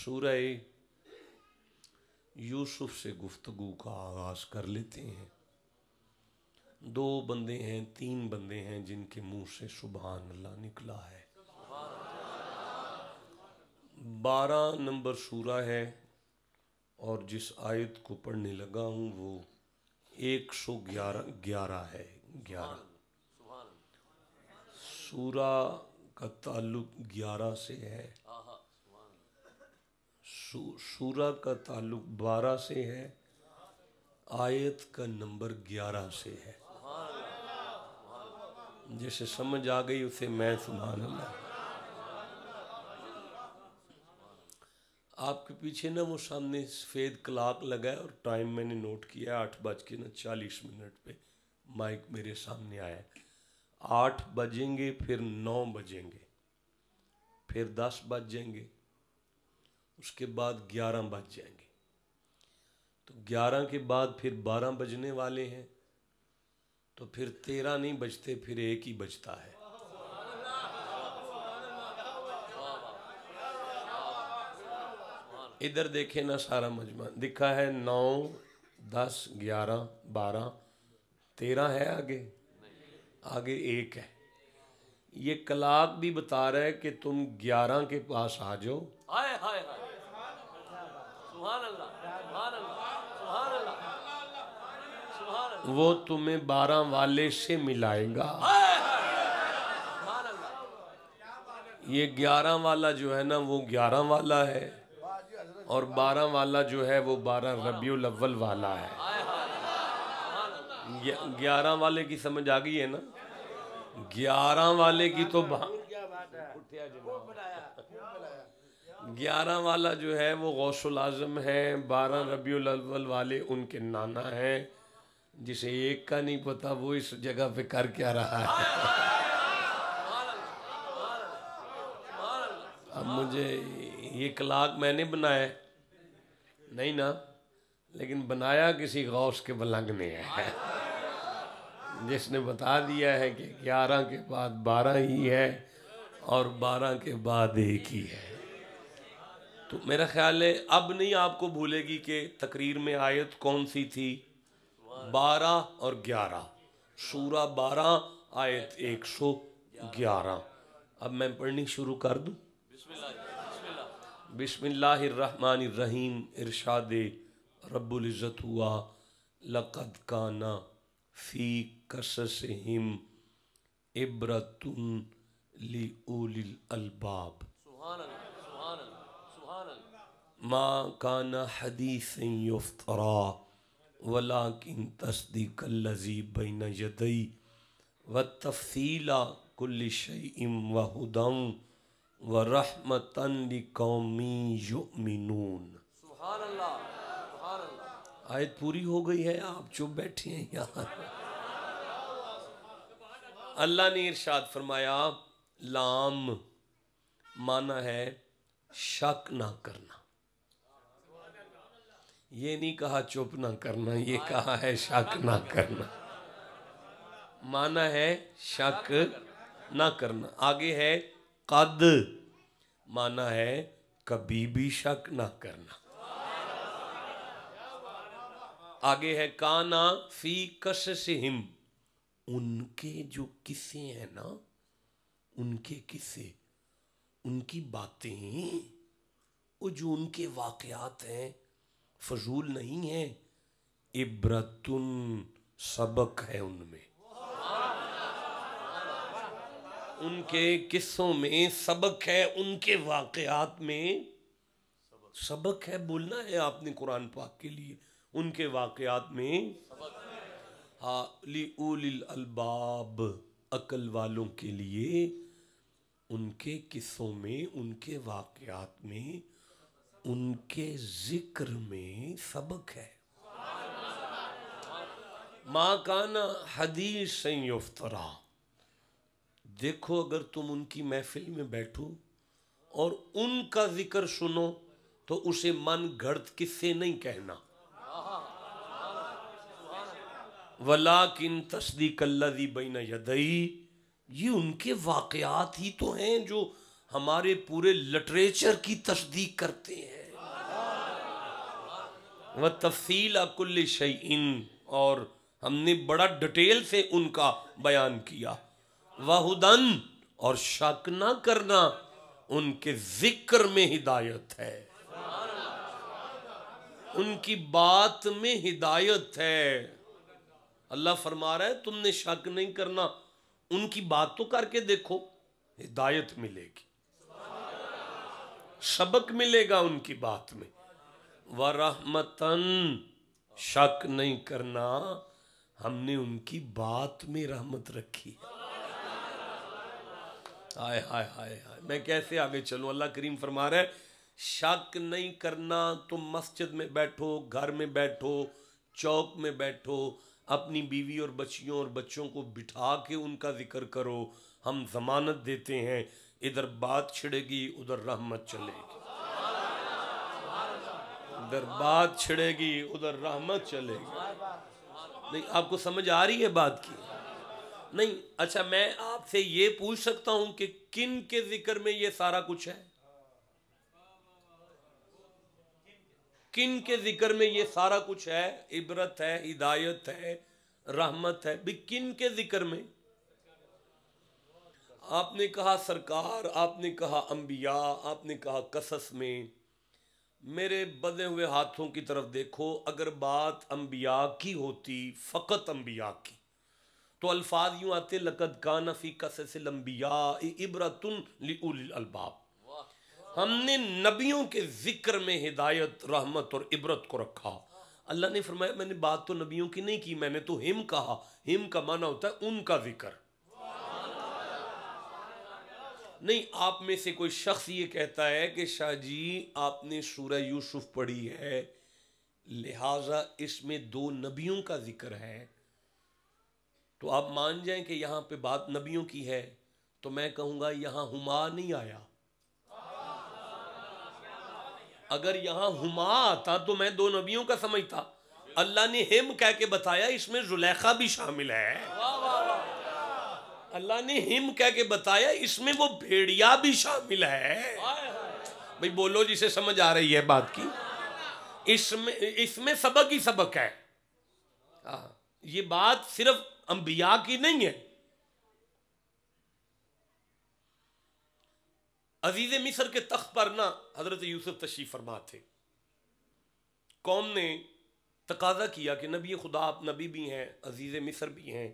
सूरह यूसुफ से गुफ्तगु का आगाज़ कर लेते हैं। दो बंदे हैं तीन बंदे हैं जिनके मुँह से सुबहान अल्लाह निकला है। बारह नंबर सूरा है और जिस आयत को पढ़ने लगा हूँ वो एक सौ ग्यारह ग्यारह है ग्यारह। सूरा का ताल्लुक ग्यारह से है। सूरा का ताल्लुक बारह से है, आयत का नंबर ग्यारह से है। जैसे समझ आ गई उसे मैं सुबहान अल्लाह आपके पीछे ना वो सामने सफ़ेद क्लाक लगा है और टाइम मैंने नोट किया आठ बज के ना चालीस मिनट पे माइक मेरे सामने आया आठ बजेंगे, फिर नौ बजेंगे, फिर दस बज जाएँगे उसके बाद ग्यारह बज जाएँगे। तो ग्यारह के बाद फिर बारह बजने वाले हैं। तो फिर तेरह नहीं बजते, फिर एक ही बजता है। इधर देखे ना सारा मजमा। दिखा है नौ, दस, ग्यारह, बारह। तेरह है आगे। आगे एक है। ये कलाक भी बता रहा है कि तुम ग्यारह के पास आ जाओ। हाय हाय हाय। वो तुम्हें बारह वाले से मिलाएगा। ये ग्यारह वाला जो है ना वो ग्यारह वाला है। और बारह वाला जो है वो बारह रबियुल अव्वल वाला है। ग्यारह वाले की समझ आ गई है ना? ग्यारह वाले की तो ग्यारह वाला जो है वो गौसल आज़म है, बारह रबी अव्वल वाले उनके नाना हैं, जिसे एक का नहीं पता वो इस जगह पे कर क्या रहा है। अब मुझे ये कलाक मैंने बनाया नहीं ना, लेकिन बनाया किसी गौस के बलंग ने है। जिसने बता दिया है कि ग्यारह के बाद बारह ही है और बारह के बाद एक ही है। तो मेरा ख्याल है, अब नहीं आपको भूलेगी कि तकरीर में आयत कौन सी थी? बारह और ग्यारह। सूरा बारह, आयत एक सौ ग्यारह। अब मैं पढ़नी शुरू कर दूँ? बिस्मिल्लाहिर्रहमानिर्रहीम, इरशाद रब्बुल हुआ। लक़द काना फ़ी कससहिम इब्रतुन उलिल अलबाब। मा काना हदीस युफ्तरा वलाकिन तस्दीक लजी बैन यदई व तफसीला कुल्ल शयम व व रहमतन कौमी युमिनून आयत पूरी हो गई है आप चुप बैठे हैं यहाँ अल्लाह ने इरशाद फरमाया लाम माना है शक ना करना ये नहीं कहा चुप ना करना, ये कहा है शक ना करना। माना है शक ना करना। आगे है कद, माना है कभी भी शक ना करना। आगे है काना फ़ी कस से हिम उनके जो किस्से हैं ना, उनके किस्से, उनकी बातें, वो जो उनके वाकयात हैं फजूल नहीं है, इब्रतुन सबक है उनमें। उनके किस्सों में सबक है, उनके वाकयात में सबक है, बोलना है आपने कुरान पाक के लिए। उनके वाकयात में उलिल अलबाब, अकल वालों के लिए उनके किस्सों में, उनके वाकयात में उनके ज़िक्र में सबक है। माँ काना हदीस संयुफ्तरा देखो अगर तुम उनकी महफिल में बैठो और उनका ज़िक्र सुनो तो उसे मन घड़त किससे नहीं कहना। वला किन तस्दीक अल्लादी बैन यदई ये उनके वाकयात ही तो हैं जो हमारे पूरे लिटरेचर की तस्दीक करते हैं। वह तफसील अकुल शईन और हमने बड़ा डिटेल से उनका बयान किया। वहुदन और शक न करना उनके ज़िक्र में हिदायत है। उनकी बात में हिदायत है। अल्लाह फरमा रहा है, तुमने शक नहीं करना। उनकी बात तो करके देखो, हिदायत मिलेगी। सबक मिलेगा उनकी बात में। व रहमतन शक नहीं करना, हमने उनकी बात में रहमत रखी हाय हाय हाय हाय, मैं कैसे आगे चलूँ? अल्लाह करीम फरमा रहे शक नहीं करना, तुम मस्जिद में बैठो, घर में बैठो, चौक में बैठो, अपनी बीवी और बच्चियों और बच्चों को बिठा के उनका ज़िक्र करो। हम जमानत देते हैं इधर बात छिड़ेगी, उधर रहमत चलेगी। इधर बात छिड़ेगी, उधर रहमत चलेगी। नहीं, आपको समझ आ रही है बात की? नहीं अच्छा मैं आपसे ये पूछ सकता हूँ कि किन के ज़िक्र में ये सारा कुछ है? किन के ज़िक्र में ये सारा कुछ है? इबरत है, हिदायत है, रहमत है। भी किन के ज़िक्र में? आपने कहा सरकार, आपने कहा अंबिया, आपने कहा कसस में। मेरे बदे हुए हाथों की तरफ़ देखो, अगर बात अंबिया की होती, फ़कत अंबिया की तो अल्फाज यूँ आते, लकद का नफ़ी कसम्बिया इबरतुन अलबाब। हमने नबियों के ज़िक्र में हिदायत, रहमत और इबरत को रखा। अल्लाह ने फरमाया, मैंने बात तो नबियों की नहीं की, मैंने तो हिम कहा। हिम का माना होता है उनका ज़िक्र। नहीं, आप में से कोई शख्स ये कहता है कि शाह जी, आपने सूरह यूसुफ पढ़ी है, लिहाजा इसमें दो नबियों का ज़िक्र है। तो आप मान जाएँ कि यहाँ पे बात नबियों की है तो मैं कहूँगा, यहाँ हुमा नहीं आया। अगर यहाँ हुमा आता तो मैं दो नबियों का समझता। अल्लाह ने हिम कह के बताया, इसमें जुलेखा भी शामिल है। अल्लाह ने हिम कह के बताया इसमें वो भेड़िया भी शामिल है। भाई बोलो जिसे समझ आ रही है बात की। इसमें इसमें सबक ही सबक है। आ, ये बात सिर्फ़ अंबिया की नहीं है। अज़ीज़ मिसर के तख्त पर ना हज़रत यूसुफ तशीफ फरमा थे। कौम ने तकाजा किया कि नबी खुदा आप नबी भी हैं अज़ीज़ मिसर भी हैं।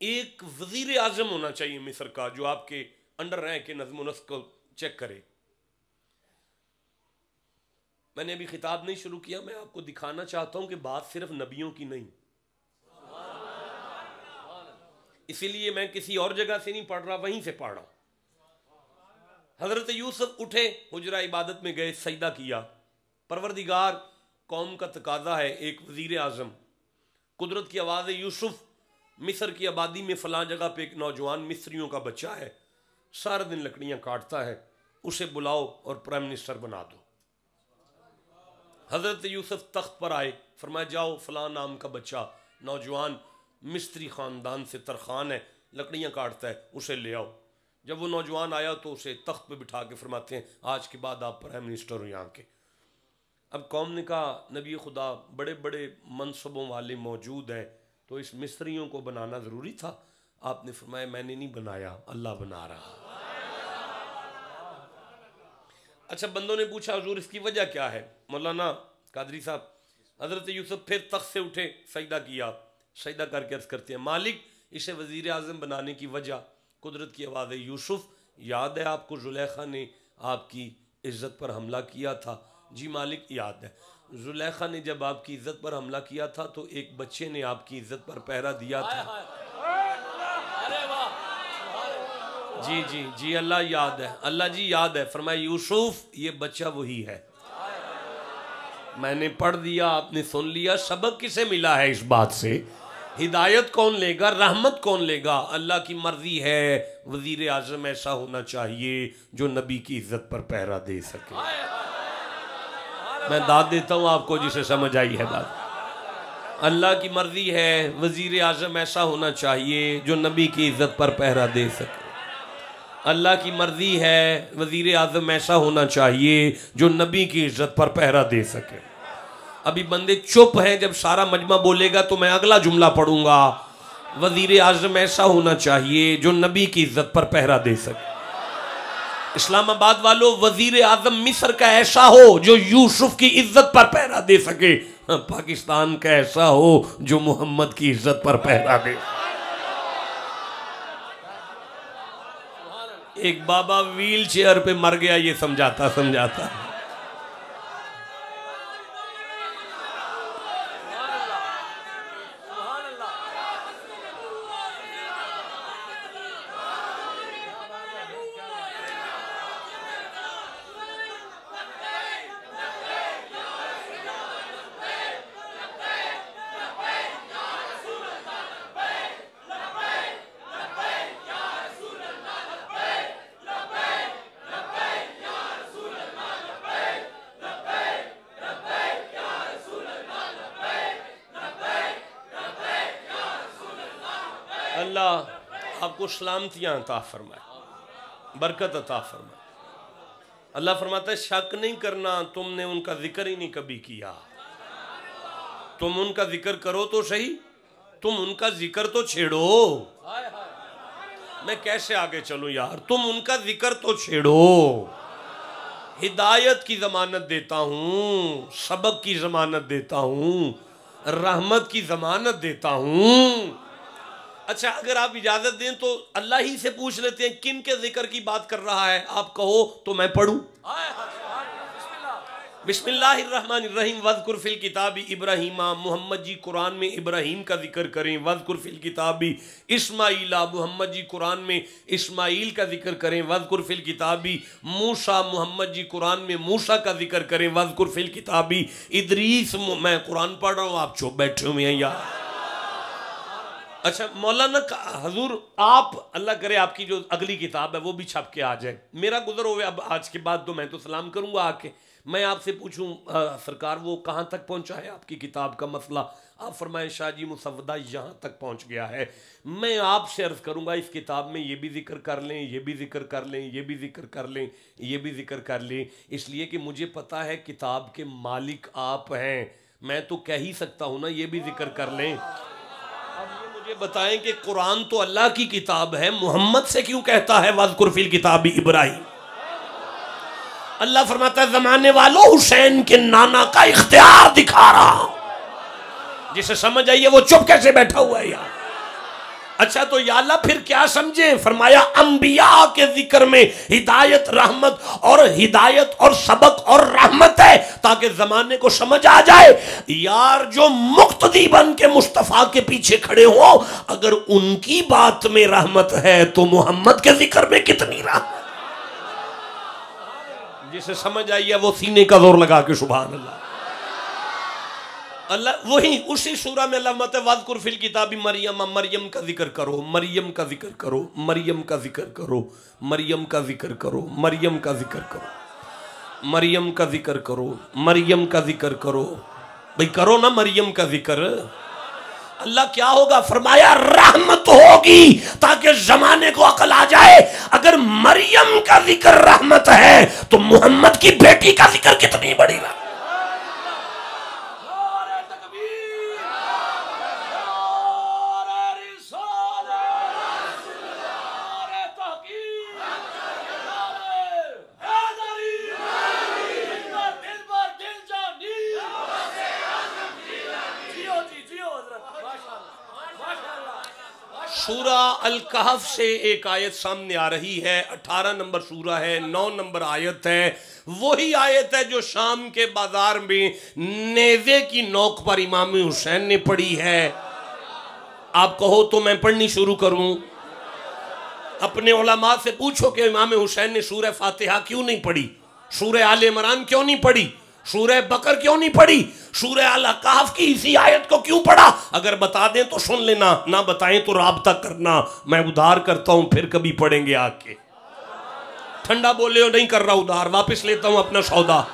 एक वज़ीर आज़म होना चाहिए मिस्र का, जो आपके अंडर रह के नजम नस्क को चेक करे। मैंने अभी खिताब नहीं शुरू किया, मैं आपको दिखाना चाहता हूँ कि बात सिर्फ़ नबियों की नहीं। इसीलिए मैं किसी और जगह से नहीं पढ़ रहा, वहीं से पढ़ रहा हूँ। हज़रत यूसुफ उठे, हुजरा इबादत में गए, सजदा किया। परवरदिगार, कौम का तकाजा है, एक वज़ीर आज़म। कुदरत की आवाज़ है, यूसुफ मिस्र की आबादी में फ़लाँ जगह पे एक नौजवान मिस्रियों का बच्चा है। सारा दिन लकड़ियाँ काटता है। उसे बुलाओ और प्राइम मिनिस्टर बना दो। हज़रत यूसुफ तख्त पर आए। फरमाया, जाओ, फ़लाँ नाम का बच्चा, नौजवान मिस्त्री ख़ानदान से तरखान है। लकड़ियाँ काटता है, उसे ले आओ। जब वो नौजवान आया तो उसे तख्त पे बिठा के फरमाते हैं, आज के बाद आप प्राइम मिनिस्टर हो यहाँ के। अब कौम ने कहा, नबी खुदा बड़े बड़े मनसबों वाले मौजूद हैं। तो इस मिस्त्रियों को बनाना ज़रूरी था। आपने फरमाया, मैंने नहीं बनाया, अल्लाह बना रहा अच्छा बंदों ने पूछा, हजूर, इसकी वजह क्या है? मौलाना कादरी साहब, हज़रत यूसुफ फिर तख्त से उठे, सजदा किया, सजदा करके अर्ज़ करते हैं, मालिक, इसे वज़ी अजम बनाने की वजह, कुदरत की आवाज़ है, यूसुफ, याद है आपको, जुलेखा ने आपकी इज़्ज़त पर हमला किया था? जी मालिक, याद है। जुलेखा ने जब आपकी इज़्ज़त पर हमला किया था तो एक बच्चे ने आपकी इज़्ज़त पर पहरा दिया था। जी जी जी अल्लाह याद है। अल्लाह जी याद है। फरमाया यूसुफ ये बच्चा वही है। मैंने पढ़ दिया आपने सुन लिया सबक किसे मिला है इस बात से? हिदायत कौन लेगा? रहमत कौन लेगा? अल्लाह की मर्ज़ी है वज़ीर आज़म ऐसा होना चाहिए जो नबी की इज़्ज़त पर पहरा दे सके। मैं दाद देता हूँ आपको जिसे समझ आई है बात अल्लाह की मर्ज़ी है, वज़ीर अजम ऐसा होना चाहिए जो नबी की इज़्ज़त पर पहरा दे सके। अल्लाह की मर्ज़ी है, वज़ीर अजम ऐसा होना चाहिए जो नबी की इज़्ज़त पर पहरा दे सके। अभी बंदे चुप हैं, जब सारा मजमा बोलेगा तो मैं अगला जुमला पढ़ूँगा। वज़ीर अजम ऐसा होना चाहिए जो नबी की इज़्ज़त पर पहरा दे सके। इस्लामाबाद वालों वज़ीर आज़म मिस्र का ऐसा हो जो यूसुफ की इज़्ज़त पर पहरा दे सके। हाँ, पाकिस्तान का ऐसा हो जो मोहम्मद की इज़्ज़त पर पहरा दे। एक बाबा व्हील चेयर पे मर गया ये समझाता समझाता। सलामतियाँ अता फरमाए। बरकत अता फरमाए। अल्लाह फरमाता है, शक नहीं करना, तुमने उनका ज़िक्र ही नहीं कभी किया। तुम उनका ज़िक्र करो तो सही, तुम उनका ज़िक्र तो छेड़ो। मैं कैसे आगे चलूँ यार? तुम उनका ज़िक्र तो छेड़ो। हिदायत की जमानत देता हूँ, सबक की जमानत देता हूँ, रहमत की जमानत देता हूँ। अच्छा अगर आप इजाज़त दें तो अल्लाह ही से पूछ लेते हैं, किन के ज़िक्र की बात कर रहा है? आप कहो तो मैं पढ़ूं। बिस्मिल्लाहिर्रहमानिर्रहीम, वज़कुर फिल किताबी इब्राहिमा, मोहम्मद जी कुरान में इब्राहिम का ज़िक्र करें, वज़कुर फिल किताबी इस्माइला, मोहम्मद जी कुरान में इस्माइल का ज़िक्र करें, वज़कुर फिल किताबी मूसा, मोहम्मद जी कुरान में मूसा का ज़िक्र करें, वज़कुर फिल किताबी इदरीस, मैं कुरान पढ़ रहा हूँ, आप चुप बैठे हुए हैं यार। अच्छा मौलाना हजूर, आप, अल्लाह करे आपकी जो अगली किताब है, वो भी छप के आ जाए। मेरा गुजर हो अब आज के बाद तो मैं तो सलाम करूँगा आके। मैं आपसे पूछूँ सरकार, वो कहाँ तक पहुँचा है आपकी किताब का मसला? आप फरमाए, शाह जी मुसवदा यहाँ तक पहुँच गया है। मैं आपसे अर्ज़ करूँगा, इस किताब में ये भी ज़िक्र कर लें, ये भी ज़िक्र कर लें, ये भी ज़िक्र कर लें, ये भी ज़िक्र कर लें। इसलिए कि मुझे पता है, किताब के मालिक आप हैं। मैं तो कह ही सकता हूँ ना, ये भी ज़िक्र कर लें। मुझे बताएँ कि कुरान तो अल्लाह की किताब है, मोहम्मद से क्यों कहता है वाजकुरफिल किताब इब्राहिम? अल्लाह फरमाता है, जमाने वालों हुसैन के नाना का इख्तियार दिखा रहा जिसे समझ आइए वो चुप कैसे बैठा हुआ है यार? अच्छा तो याला फिर क्या समझे? फरमाया, अंबिया के ज़िक्र में हिदायत, रहमत और हिदायत और सबक और रहमत है, ताकि जमाने को समझ आ जाए। यार, जो मुक्तदी बन के मुस्तफ़ा के पीछे खड़े हो, अगर उनकी बात में रहमत है तो मोहम्मद के ज़िक्र में कितनी रहमत? जिसे समझ आई है, वो सीने का ज़ोर लगा के सुबह अल्लाह। अल्लाह, वही, उसी सूरा में अल्लाह मत वादकुर फिल किताबी मरियम मरियम का ज़िक्र करो, मरियम का ज़िक्र करो, मरियम का ज़िक्र करो, मरियम का ज़िक्र करो, मरियम का ज़िक्र करो, मरियम का ज़िक्र करो, मरियम का ज़िक्र करो। भाई करो ना मरियम का ज़िक्र। अल्लाह क्या होगा? फरमाया, रहमत होगी, ताकि जमाने को अकल आ जाए। अगर मरियम का ज़िक्र रहमत है तो मोहम्मद की बेटी का ज़िक्र कितनी बड़ी रहमत सूरा अल कहफ से एक आयत सामने आ रही है। अठारह नंबर सूरा है, नौ नंबर आयत है। वही आयत है जो शाम के बाज़ार में नेजे की नोक पर इमाम हुसैन ने पढ़ी है। आप कहो तो मैं पढ़नी शुरू करूँ? अपने उलमा से पूछो कि इमाम हुसैन ने सूर्य फातिहा क्यों नहीं पढ़ी? सूर्य आल इमरान क्यों नहीं पढ़ी? सूर्य बकर क्यों नहीं पढ़ी? सूर्य अल काफ की इसी आयत को क्यों पढ़ा? अगर बता दें तो सुन लेना, ना बताएँ तो रबता करना। मैं उधार करता हूँ, फिर कभी पढ़ेंगे आके। ठंडा बोले हो नहीं कर रहा उधार, वापस लेता हूँ अपना सौदा।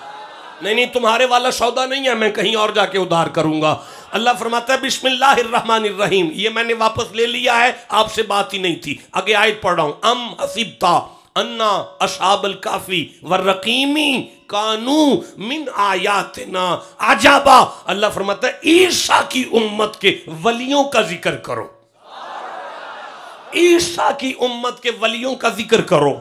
नहीं नहीं, तुम्हारे वाला सौदा नहीं है, मैं कहीं और जाके उधार करूँगा। अल्लाह फरमाता है, बिस्मिल्लाहिर्रहमानिर्रहीम, ये मैंने वापस ले लिया है, आपसे बात ही नहीं थी। आगे आयत पढ़ रहा हूँ, अम हसीबता, अन्ना अशाबल काफ़ी व रकीमी कानू मिन आयातना। आजाबा, अल्लाह फरमाता है, ईसा की उम्मत के वलियों का ज़िक्र करो। ईसा की उम्मत के वलियों का ज़िक्र करो।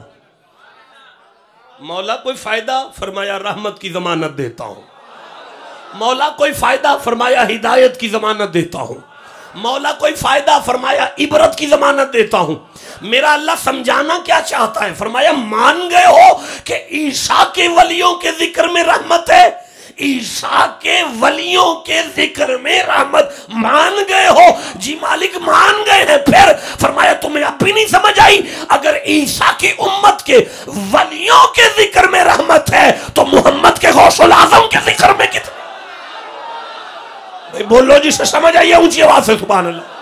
मौला कोई फ़ायदा? फरमाया, रहमत की जमानत देता हूँ। मौला कोई फ़ायदा? फरमाया, हिदायत की जमानत देता हूँ। मौला कोई फ़ायदा? फरमाया, इबरत की जमानत देता हूँ। मेरा अल्लाह समझाना क्या चाहता है? फरमाया, मान गए हो कि ईसा के वलियों के ज़िक्र में रहमत है। ईसा के वलियों के ज़िक्र में रहमत। मान गए हो? जी मालिक, मान गए हैं फिर। फरमाया, तुम्हें अब भी नहीं समझ आई? अगर ईसा की उम्मत के वलियों के ज़िक्र में रहमत है तो मोहम्मद के गौसल आज़म के ज़िक्र में कितना बोलो जिसे समझ आइए ऊँची आवाज़ से सुबह अल्लाह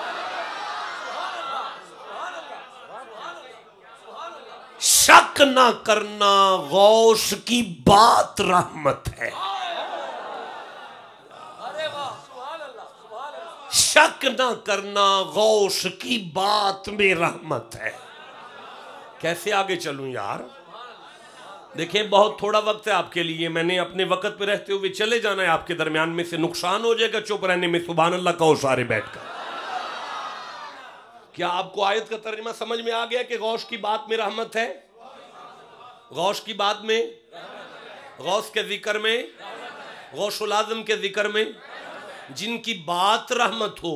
शक ना करना, गौश की बात रहमत है। शक ना करना, गौश की बात में रहमत है। कैसे आगे चलूँ यार? देखिए बहुत थोड़ा वक्त है आपके लिए। मैंने अपने वक्त पे रहते हुए चले जाना है आपके दरमियान में से। नुकसान हो जाएगा चुप रहने में। सुबह अल्लाह कहो सारे बैठकर। क्या आपको आयत का तर्जमा समझ में आ गया कि गौश की बात में रहमत है? गौश की बात में? गौश के ज़िक्र में? गौशुल के ज़िक्र में? जिनकी बात रहमत हो।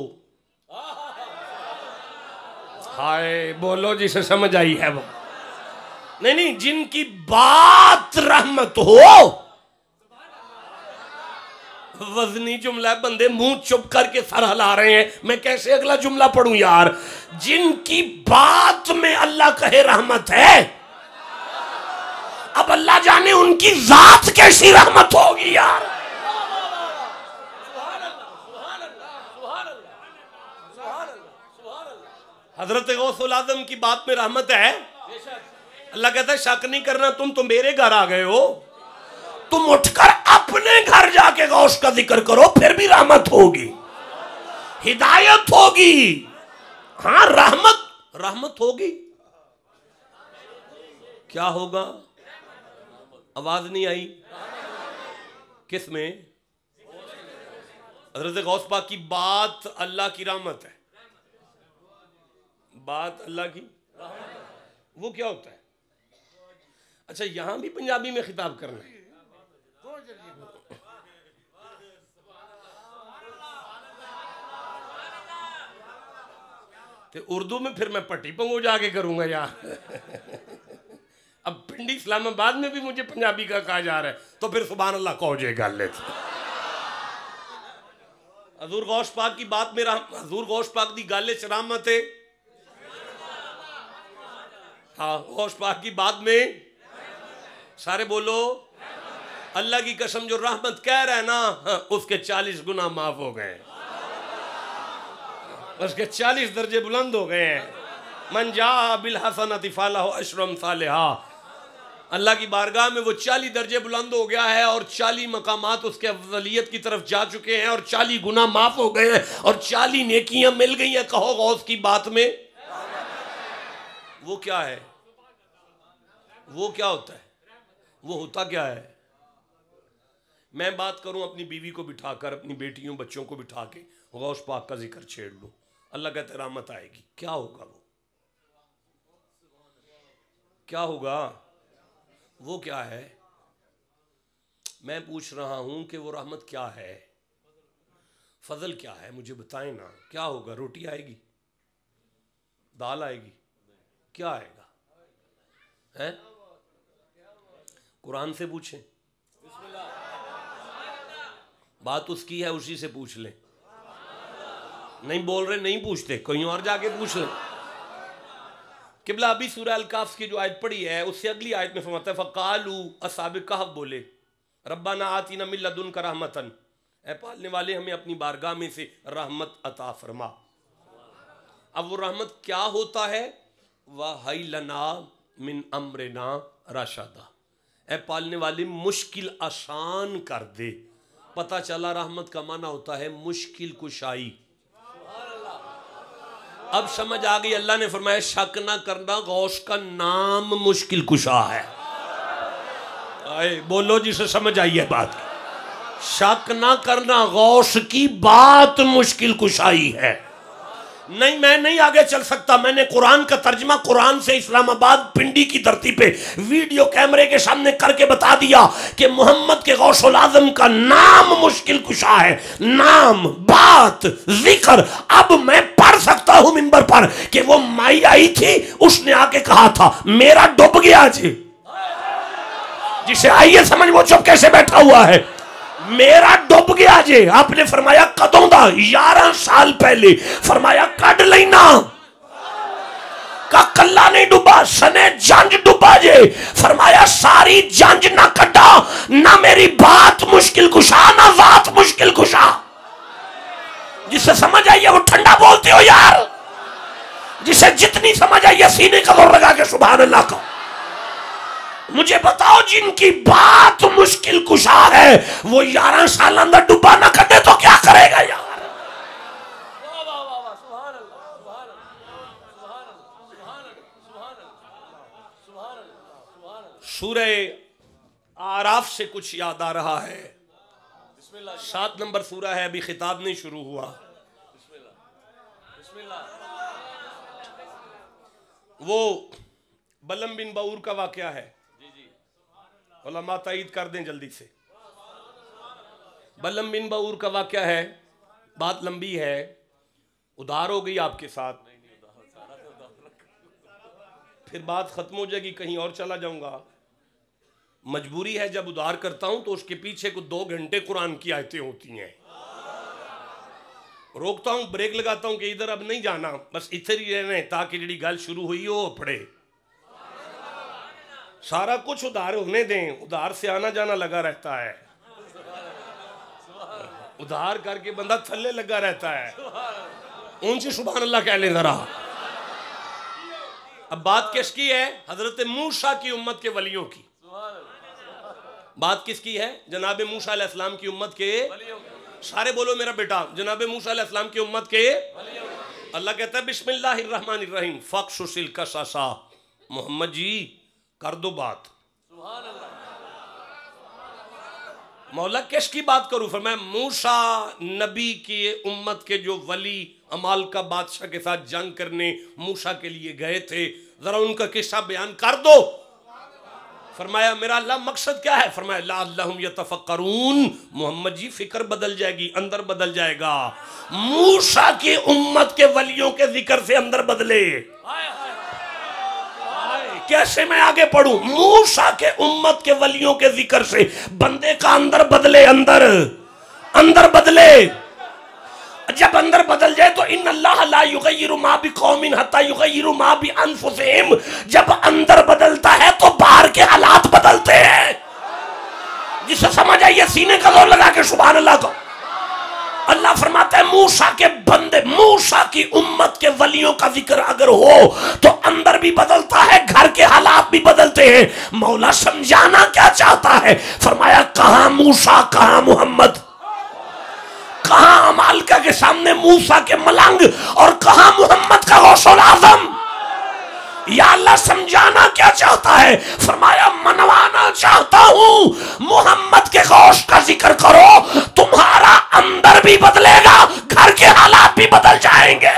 हाय, बोलो जिसे समझ आई है वो। नहीं नहीं, जिनकी बात रहमत हो। वजनी जुमला बंदे मुँह चुप करके सर हिला रहे हैं। मैं कैसे अगला जुमला पढ़ूं यार? जिनकी बात में अल्लाह कहे रहमत है। अब अल्लाह जाने उनकी जात कैसी रहमत होगी यार। हज़रत गौसुल आज़म की बात में रहमत है? अल्लाह कहता है शक नहीं करना, तुम तो मेरे घर आ गए हो। तुम उठकर अपने घर जाके गौश का ज़िक्र करो, फिर भी रहमत होगी। हिदायत होगी। हाँ रहमत रहमत होगी। क्या होगा? आवाज़ नहीं आई। किसमें? हज़रत गौस पाक की बात अल्लाह की रहमत है। बात अल्लाह की? वो क्या होता है? अच्छा यहाँ भी पंजाबी में खिताब करना है। तो उर्दू में फिर मैं पट्टी पंगो जाके करूँगा यार अब पिंडी इस्लामाबाद में भी मुझे पंजाबी का कहा जा रहा है तो फिर सुबह अल्लाह कहो जे गल हजूर गौश पाक की बात में हजूर गौश पाक की गल च रहमत है। हाँ गौश पाक की बात में सारे बोलो। अल्लाह की कसम जो रहमत कह रहा है ना हाँ, उसके चालीस गुना माफ़ हो गए। उसके चालीस दर्जे बुलंद हो गए मंजा बिल हसन अतिफाला हो अशरम सालेहा। अल्लाह की बारगाह में वो चालीस दर्जे बुलंद हो गया है और चालीस मकामात उसके अफजलियत की तरफ़ जा चुके हैं और चालीस गुना माफ़ हो गए हैं और चाली नेकियाँ मिल गई हैं कहो गौस की बात में। वो क्या है? वो क्या होता है? वो होता क्या है? मैं बात करूँ अपनी बीवी को बिठाकर, अपनी बेटियों, बच्चों को बिठा के गौश पाक का ज़िक्र छेड़ लूँ। अल्लाह कहते रहमत आएगी। क्या होगा वो? क्या होगा? वो क्या है? मैं पूछ रहा हूँ कि वो रहमत क्या है? फजल क्या है? मुझे बताएँ ना। क्या होगा? रोटी आएगी? दाल आएगी? क्या आएगा? है? कुरान से पूछें। बात उसकी है, उसी से पूछ लें। नहीं बोल रहे, नहीं पूछते, कहीं और जाके पूछ लें। किबला अभी सूर्य अलकाफ की जो आयत पड़ी है, उससे अगली आयत में फरमाता है, फ़कालू असाबिक कहब बोले रब्बा ना आती न मिल्लदुन का रहमतन। ए पालने वाले, हमें अपनी बारगाह में से रहमत अता फरमा। अब वो रहमत क्या होता है? वह लना मिन अमरना राशादा। ए पालने वाले मुश्किल आसान कर दे। पता चला रहमत का माना होता है मुश्किल कुशाई। अब समझ आ गई, अल्लाह ने फरमाया, शक ना करना, गौश का नाम मुश्किल कुशा है। आए, बोलो जिसे समझ आई है बात। शक ना करना गौस की बात मुश्किल कुशाई है। नहीं, मैं नहीं आगे चल सकता। मैंने कुरान का तर्जमा कुरान से इस्लामाबाद पिंडी की धरती पे वीडियो कैमरे के सामने करके बता दिया कि मोहम्मद के गौसल आज़म का नाम मुश्किल कुशा है। नाम, बात, ज़िक्र। अब मैं पढ़ सकता हूँ मिंबर पर कि वो माई आई थी, उसने आके कहा था, मेरा डूब गया जी। जिसे आइए समझ वो चुप कैसे बैठा हुआ है? मेरा डुब गया जे। आपने फरमाया, कदों का यारह साल पहले। फरमाया कड लेना। का कल्ला नहीं डुबा, सने जंज डुबा जे। फरमाया, सारी जंज ना कटा ना मेरी बात मुश्किल कुशा, ना बात मुश्किल कुशा। जिसे समझ आई है, वो ठंडा बोलते हो यार। जिसे जितनी समझ आई है, सीने का लगा के सुबह अल्लाह का। मुझे बताओ जिनकी बात मुश्किल कुशा है, वो ग्यारह साल अंदर डुबा ना कटे तो क्या करेगा यार? सूर्य आराफ से कुछ याद आ रहा है। सात नंबर सूरा है, अभी खिताब नहीं शुरू हुआ। वो बलम बिन बऊर का वाक्य है। उलमा तईद कर दें जल्दी से। बलम बिन बऊर का वाक्य है, बात लंबी है उधार हो गई आपके साथ। फिर बात खत्म हो जाएगी, कहीं और चला जाऊँगा। मजबूरी है, जब उधार करता हूँ तो उसके पीछे कुछ दो घंटे कुरान की आयतें होती हैं। रोकता हूँ, ब्रेक लगाता हूँ कि इधर अब नहीं जाना, बस इधर ही रहने ताकि जी गल शुरू हुई हो पड़े सारा कुछ उधार होने दें। उधार से आना जाना लगा रहता है। उधार करके बंदा थल्ले लगा रहता है। ऊँची सुबह अल्लाह कह ले जरा। अब बात किसकी है? हज़रत मूसा की उम्मत के वलियों की। बात किसकी है? जनाब मूसा इस्लाम की उम्मत के सारे बोलो मेरा बेटा, जनाब मूसा इस्लाम की उम्मत के अल्लाह कहता है, बिस्मिल्लाहिर्रहमानिर्रहीम, फक्सुसिल कसासा। मोहम्मद जी कर दो बात। मौला किसकी बात करूँ? फिर मैं मूसा नबी की उम्मत के जो वली अमाल का बादशाह के साथ जंग करने मूसा के लिए गए थे जरा उनका किस्सा बयान कर दो। फरमाया मेरा अल्लाह मकसद क्या है? फरमाया अल्लाह मोहम्मद जी फ़िक्र बदल जाएगी अंदर बदल जाएगा। मूसा की उम्मत के वलियों के ज़िक्र से अंदर बदले। कैसे मैं आगे पढ़ू मूसा के उम्मत के वलियों के ज़िक्र से। बंदे का अंदर बदले अंदर। अंदर बदले। जब अंदर बदल जाए तो इन अल्लाह कौमिन मा भी अनफुसहिम। जब अंदर बदलता है तो बाहर के हालात बदलते हैं। जिसे समझ आइए सीने का ज़ोर लगा के सुबह अल्लाह को। अल्लाह फरमाता है, मूसा के बंदे, मूसा की उम्मत के वलियों का ज़िक्र अगर हो तो अंदर भी बदलता है, घर के हालात भी बदलते हैं। मौला समझाना क्या चाहता है? फरमाया, कहा मूसा, कहा मोहम्मद? कहा अमालका के सामने मूसा के मलंग? और कहा मोहम्मद का गौसल आज़म? या अल्लाह समझाना क्या चाहता है? फरमाया, मनवाना चाहता हूँ, मोहम्मद के गौश का ज़िक्र करो तुम्हारा अंदर भी बदलेगा घर के हालात भी बदल जाएँगे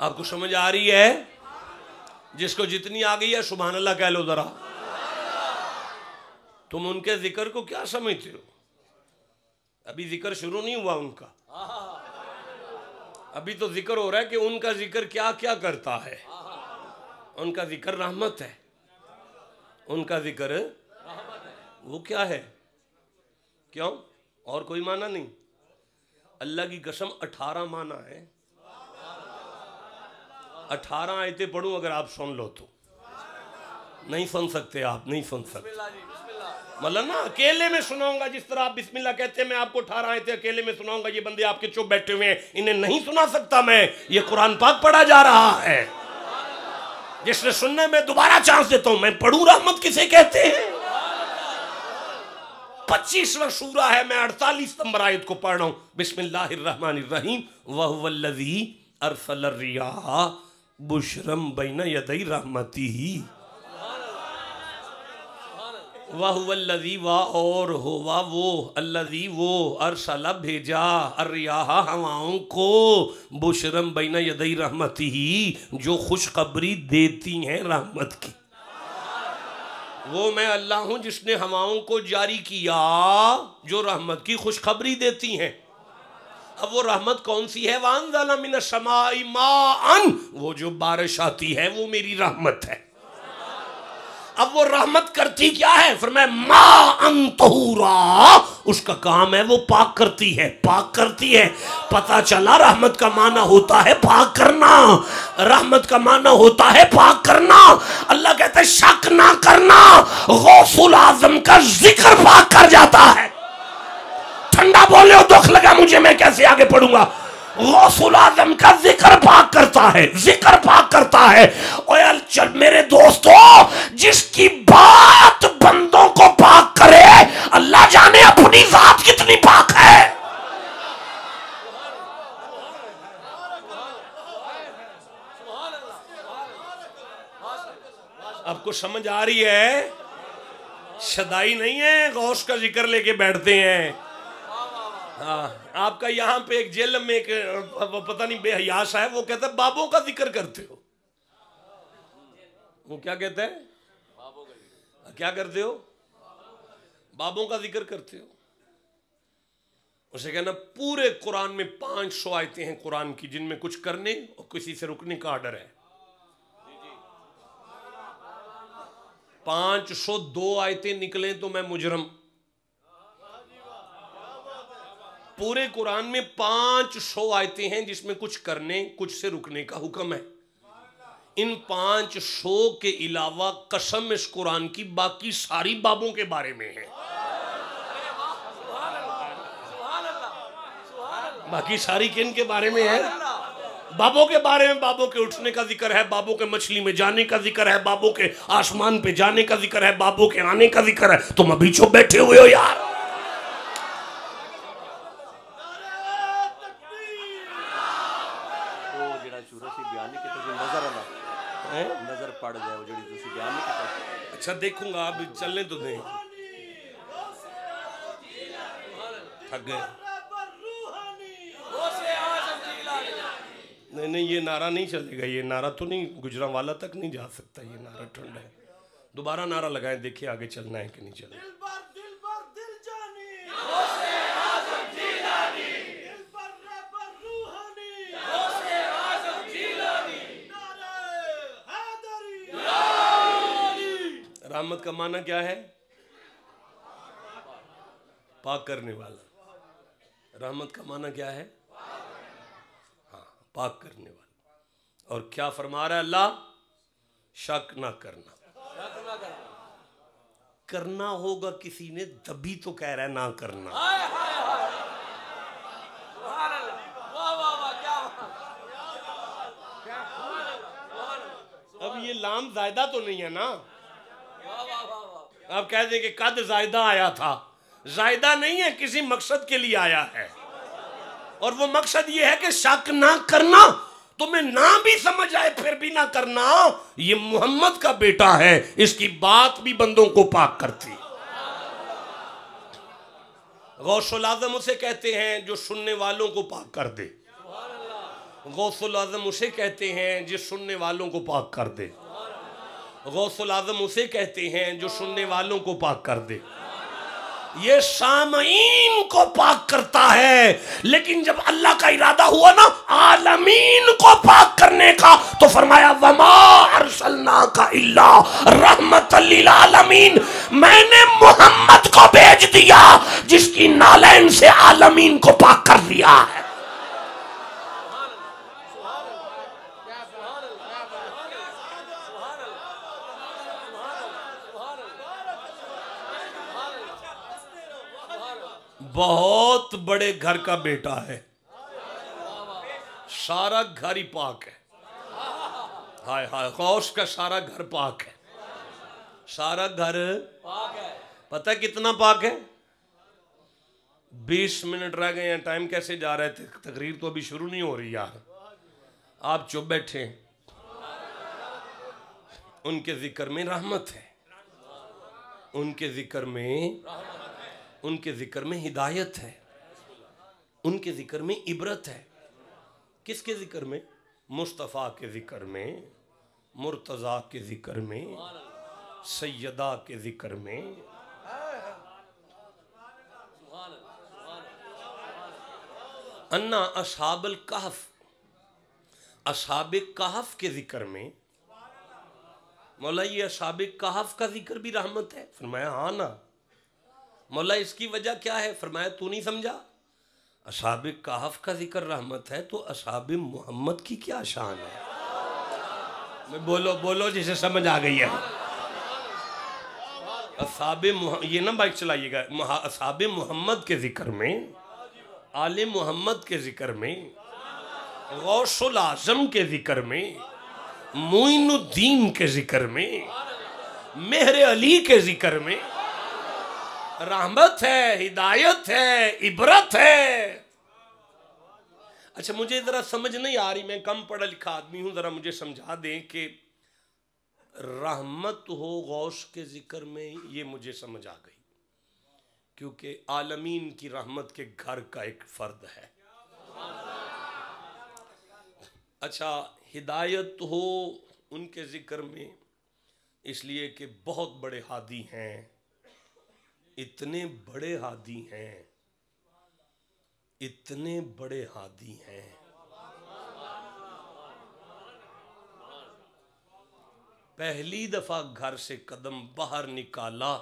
आपको समझ आ रही है? जिसको जितनी आ गई है सुबह अल्लाह कह लो जरा। तुम उनके ज़िक्र को क्या समझते हो? अभी ज़िक्र शुरू नहीं हुआ उनका। अभी तो ज़िक्र हो रहा है कि उनका ज़िक्र क्या क्या करता है। उनका ज़िक्र रहमत है। उनका ज़िक्र वो क्या है? क्यों? और कोई माना नहीं। अल्लाह की कसम, अठारह माना है। अठारह आयतें पढ़ूं अगर आप सुन लो तो। नहीं सुन सकते आप नहीं सुन सकते। मतलब ना अकेले में सुनाऊँगा जिस तरह आप बिस्मिल्लाह कहते हैं मैं आपको अठारह आयतें अकेले में सुनाऊँगा ये बंदे आपके चुप बैठे हुए हैं इन्हें नहीं सुना सकता मैं ये कुरान पाक पढ़ा जा रहा है। जिसने सुनने में दोबारा चांस देता हूँ मैं पढ़ू रहमत किसे कहते हैं? पच्चीसवा सूरा है मैं अड़तालीस नंबर आयत को पढ़ रहा हूँ। बिस्मिल्लाहिर्रहमानिर्रहीम वह वल्लजी अरसल रियाह बुशरम बैन यदई रहमती वाह वल्लजी वाह और होवा वो, अल्लजी, वो, अरसला भेजा, अर्रियाह हवाओं को, बुशरम बैन यदई रहमती ही, जो खुशखबरी देती हैं रहमत की। वो मैं अल्लाह हूँ जिसने हवाओं को जारी किया, जो रहमत की खुशखबरी देती हैं। अब वो रहमत कौन सी है? वान मान वो जो बारिश आती है, वो मेरी रहमत है। अब वो रहमत करती क्या है? फिर मैं माँ अंतहूरा उसका काम है, वो पाक करती है। पाक करती है। पता चला, रहमत का माना होता है पाक करना। रहमत का माना होता है पाक करना। अल्लाह कहते शक ना करना। गौसुल आज़म का ज़िक्र पाक कर जाता है। ठंडा बोले हो दुख लगा, मुझे मैं कैसे आगे पढ़ूँगा गौसुल आज़म का ज़िक्र पाक करता है, ज़िक्र पाक करता है। और चल मेरे दोस्तों, जिसकी बात बंदों को पाक करे, अल्लाह जाने अपनी जात कितनी पाक है। आपको समझ आ रही है? शदाई नहीं है, गौश का ज़िक्र लेके बैठते हैं। हाँ आपका यहाँ पे एक जेल में एक पता नहीं बेहयास है, वो कहता है, बाबों का ज़िक्र करते हो। वो क्या कहते हैं? क्या करते हो? बाबों का ज़िक्र करते हो। उसे कहना, पूरे कुरान में पाँच सौ आयतें हैं कुरान की, जिनमें कुछ करने और किसी से रुकने का आर्डर है। पाँच सौ दो आयतें निकले तो मैं मुजरम। पूरे कुरान में पाँच सौ आयतें हैं जिसमें कुछ करने, कुछ से रुकने का हुक्म है। इन पाँच सौ के अलावा कसम इस कुरान की, बाकी सारी बाबों के बारे में है। बाकी सारी किन के बारे में है? बाबों के बारे में, बाबों के उठने का ज़िक्र है, बाबों के मछली में जाने का ज़िक्र है, बाबों के आसमान पे जाने का ज़िक्र है, बाबों के आने का ज़िक्र है। तुम अभी चुप बैठे हुए हो यार। अच्छा देखूँगा, अब चलने तो दें। गए। नहीं नहीं, ये नारा नहीं चलेगा, ये नारा तो नहीं गुजरा वाला तक नहीं जा सकता, ये नारा ठंडा है। दोबारा नारा लगाएँ, देखिए आगे चलना है कि नहीं चलना। रहमत का माना क्या है? पाक करने वाला। रहमत का माना क्या है? हाँ पाक करने वाला। और क्या फरमा रहा है अल्लाह? शक ना करना। करना होगा किसी ने तभी तो कह रहा है ना करना। अब ये लाम जायदा तो नहीं है ना? आप कह दें कि कद जायदा आया था। जायदा नहीं है, किसी मकसद के लिए आया है। और वो मकसद ये है कि शक ना करना, तुम्हें ना भी समझ आए, फिर भी ना करना, ये मोहम्मद का बेटा है, इसकी बात भी बंदों को पाक करती। गौसल आज़म उसे कहते हैं, जो सुनने वालों को पाक कर दे। गौसल आज़म उसे कहते हैं, जो सुनने वालों को पाक कर दे। गौसल आज़म उसे कहते हैं जो सुनने वालों को पाक कर दे। ये सामीन को पाक करता है, लेकिन जब अल्लाह का इरादा हुआ ना, आलमीन को पाक करने का तो फरमाया, वमा का इल्ला रहमत आलमीन। मैंने मोहम्मद को भेज दिया, जिसकी नालैन से आलमीन को पाक कर दिया है। बहुत बड़े घर का बेटा है। सारा घर ही पाक है। हाय हाय गौस का सारा घर पाक है। सारा घर पाक है। पता है कितना पाक है? बीस मिनट रह गए हैं टाइम कैसे जा रहे थे तकरीर तो अभी शुरू नहीं हो रही यार। आप चुप बैठे उनके ज़िक्र में रहमत है। उनके ज़िक्र में उनके ज़िक्र में हिदायत है। उनके ज़िक्र में इबरत है। किसके ज़िक्र में? मुस्तफ़ा के ज़िक्र में, मुर्तज़ा के ज़िक्र में, सैयदा के ज़िक्र में। अन्ना असहाबल कहफ असहाब कहफ के ज़िक्र में मौला ये असहाब कहफ का ज़िक्र भी रहमत है। फरमाया हाँ ना। मौला, इसकी वजह क्या है? फरमाया, तू नहीं समझा? असाब कहफ का ज़िक्र रहमत है तो असाब मोहम्मद की क्या शान है? मैं बोलो बोलो, जिसे समझ आ गई है। असाब ये ना बाइक चलाइएगा। असाब मोहम्मद के ज़िक्र में, आले मोहम्मद के ज़िक्र में गौसुल आज़म के ज़िक्र में, मोइनुद्दीन के ज़िक्र में, मेहर अली के ज़िक्र में रहमत है, हिदायत है, इबरत है। अच्छा मुझे जरा समझ नहीं आ रही, मैं कम पढ़ा लिखा आदमी हूँ, जरा मुझे समझा दें कि रहमत हो गौश के ज़िक्र में ये मुझे समझ आ गई, क्योंकि आलमीन की रहमत के घर का एक फर्द है। अच्छा हिदायत हो उनके ज़िक्र में, इसलिए कि बहुत बड़े हादी हैं इतने बड़े हादी हैं। इतने बड़े हादी हैं। पहली दफ़ा घर से कदम बाहर निकाला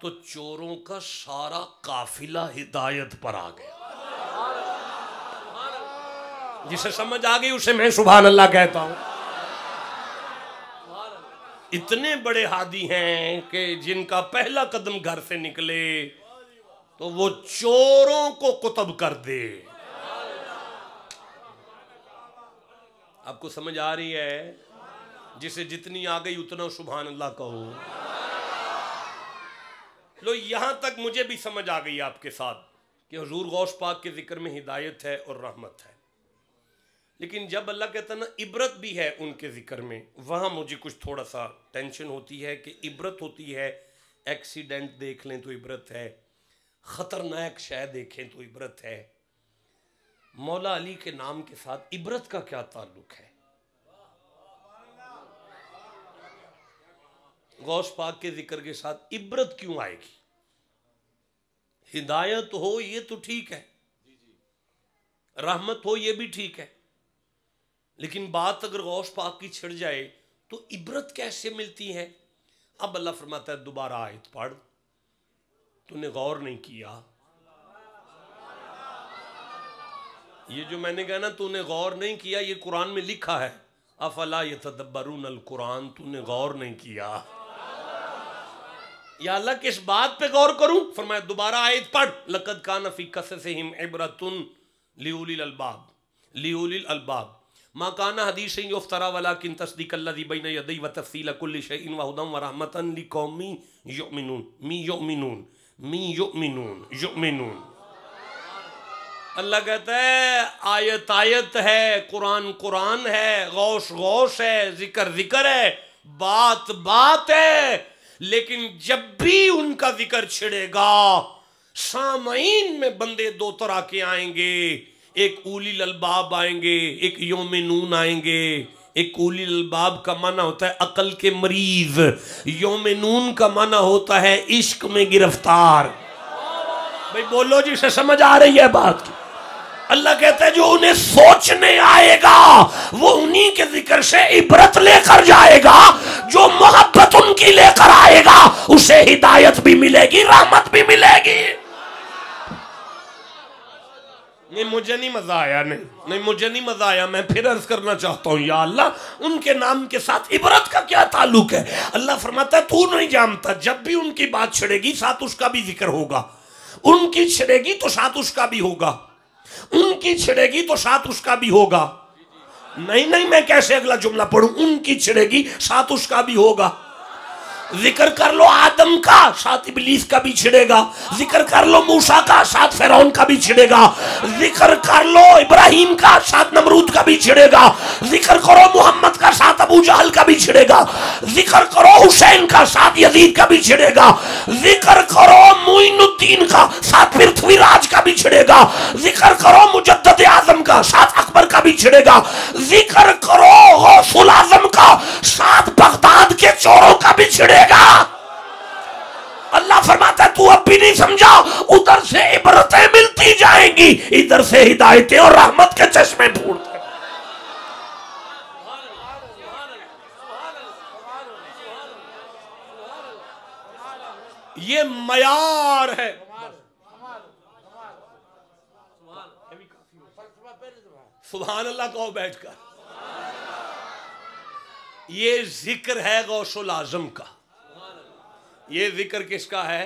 तो चोरों का सारा काफिला हिदायत पर आ गया। जिसे समझ आ गई, उसे मैं सुबह अल्लाह कहता हूँ। इतने बड़े हादी हैं कि जिनका पहला कदम घर से निकले तो वो चोरों को कुतब कर दे। आपको समझ आ रही है? जिसे जितनी आ गई, उतना सुबह अल्लाह कहो। लो, यहाँ तक मुझे भी समझ आ गई आपके साथ कि हजूर गौश पाक के ज़िक्र में हिदायत है और रहमत है। लेकिन जब अल्लाह कहता ना इबरत भी है उनके ज़िक्र में वहाँ मुझे कुछ थोड़ा सा टेंशन होती है कि इबरत होती है एक्सीडेंट देख लें तो इबरत है ख़तरनाक शय देखें तो इबरत है। मौला अली के नाम के साथ इबरत का क्या ताल्लुक है? गौश पाक के ज़िक्र के साथ इबरत क्यों आएगी? हिदायत हो ये तो ठीक है। रहमत हो ये भी ठीक है। लेकिन बात अगर गौश पाक की छिड़ जाए तो इबरत कैसे मिलती है? अब अल्लाह फरमाता है, दोबारा आयत पढ़। तूने गौर नहीं किया। ये जो मैंने कहा ना, तूने गौर नहीं किया, ये कुरान में लिखा है। अफला ये तदब्बरून अल कुरान, तूने गौर नहीं किया। या अल्लाह, किस बात पे गौर करूँ? फरमाया, दोबारा आयत पढ़। लकद का नफी कसम इबरतुन लिउलिल अलबाब लिउलिल अलबाब। माकाना हदीस युफ्तरा वाला किन तस्दीक अल्लज़ी बैन यदई व तफसील कुल्ल शैइन व हुदम व रहमतन लिकौमी युमिनून। मी युमिनून। मी युमिनून। युमिनून। अल्लाह कहता है, आयत आयत है, कुरान कुरान है, गौश गौश है, ज़िक्र ज़िक्र है, बात बात है, लेकिन जब भी उनका ज़िक्र छिड़ेगा सामईन में बंदे दो तरह के आएँगे। एक उली अलबाब आएँगे, एक योम नून आएँगे। एक उली अलबाब का माना होता है अकल के मरीज़। योम नून का माना होता है इश्क में गिरफ़्तार। भाई बोलो जी से समझ आ रही है बात? की अल्लाह कहता है, जो उन्हें सोचने आएगा, वो उन्हीं के ज़िक्र से इबरत लेकर जाएगा। जो मोहब्बत उनकी लेकर आएगा, उसे हिदायत भी मिलेगी, रहमत भी मिलेगी। नहीं, मुझे नहीं मज़ा आया, नहीं नहीं, मुझे नहीं मज़ा आया। मैं फिर अर्ज़ करना चाहता हूँ, या अल्लाह, उनके नाम के साथ इबरत का क्या ताल्लुक है? अल्लाह फरमाता है, तू नहीं जानता, जब भी उनकी बात छिड़ेगी, साथ उसका भी ज़िक्र होगा। उनकी छिड़ेगी तो साथ उसका भी होगा। उनकी छिड़ेगी तो साथ उसका भी होगा। नहीं नहीं, मैं कैसे अगला जुमला पढ़ू? उनकी छिड़ेगी, साथ उसका भी होगा। ज़िक्र कर लो आदम का, साथ इबलीस का भी छिड़ेगा। ज़िक्र कर लो मूसा का, साथ फिरौन का भी छिड़ेगा। ज़िक्र कर लो इब्राहिम का, साथ नमरूद का भी छिड़ेगा। ज़िक्र करो मोहम्मद का, साथ अबू जहल का भी छिड़ेगा। ज़िक्र करो हुसैन का, साथ यजीद का भी छिड़ेगा। ज़िक्र करो मोइनुद्दीन का, साथ पृथ्वीराज का भी छिड़ेगा। ज़िक्र करो मुजद्दद आज़म का, साथ अकबर का भी छिड़ेगा। ज़िक्र करो गौसुल आज़म का साथ बगदाद के चोरों का भी छिड़ेगा मिलेगा अल्लाह फरमाता है तू अब भी नहीं समझा उधर से इबरतें मिलती जाएँगी, इधर से हिदायतें और रहमत के चश्मे फूटते ये मयार है। सुबह अल्लाह कहो बैठकर। ये ज़िक्र है गौसुल आज़म का। ये ज़िक्र किसका है?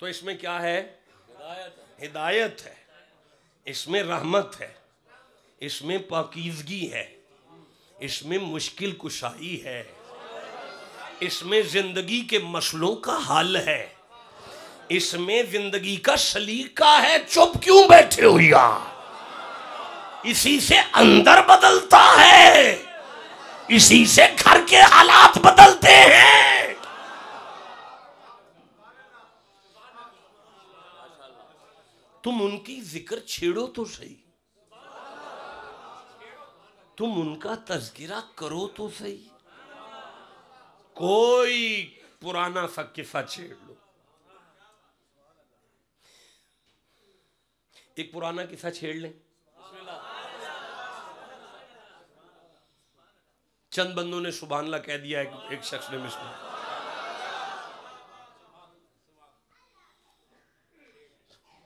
तो इसमें क्या है? हिदायत है। इसमें रहमत है। इसमें पाकिजगी है। इसमें मुश्किल कुशाई है। इसमें ज़िंदगी के मसलों का हल है। इसमें ज़िंदगी का सलीका है। चुप क्यों बैठे हुआ इसी से अंदर बदलता है। इसी से घर के हालात बदलते हैं। तुम उनकी ज़िक्र छेड़ो तो सही। तुम उनका तस्करा करो तो सही। कोई पुराना सा किस्सा छेड़ लो। एक पुराना किस्सा छेड़ लें। चंद बंदों ने सुबहानला कह दिया एक, एक शख्स ने मिसमें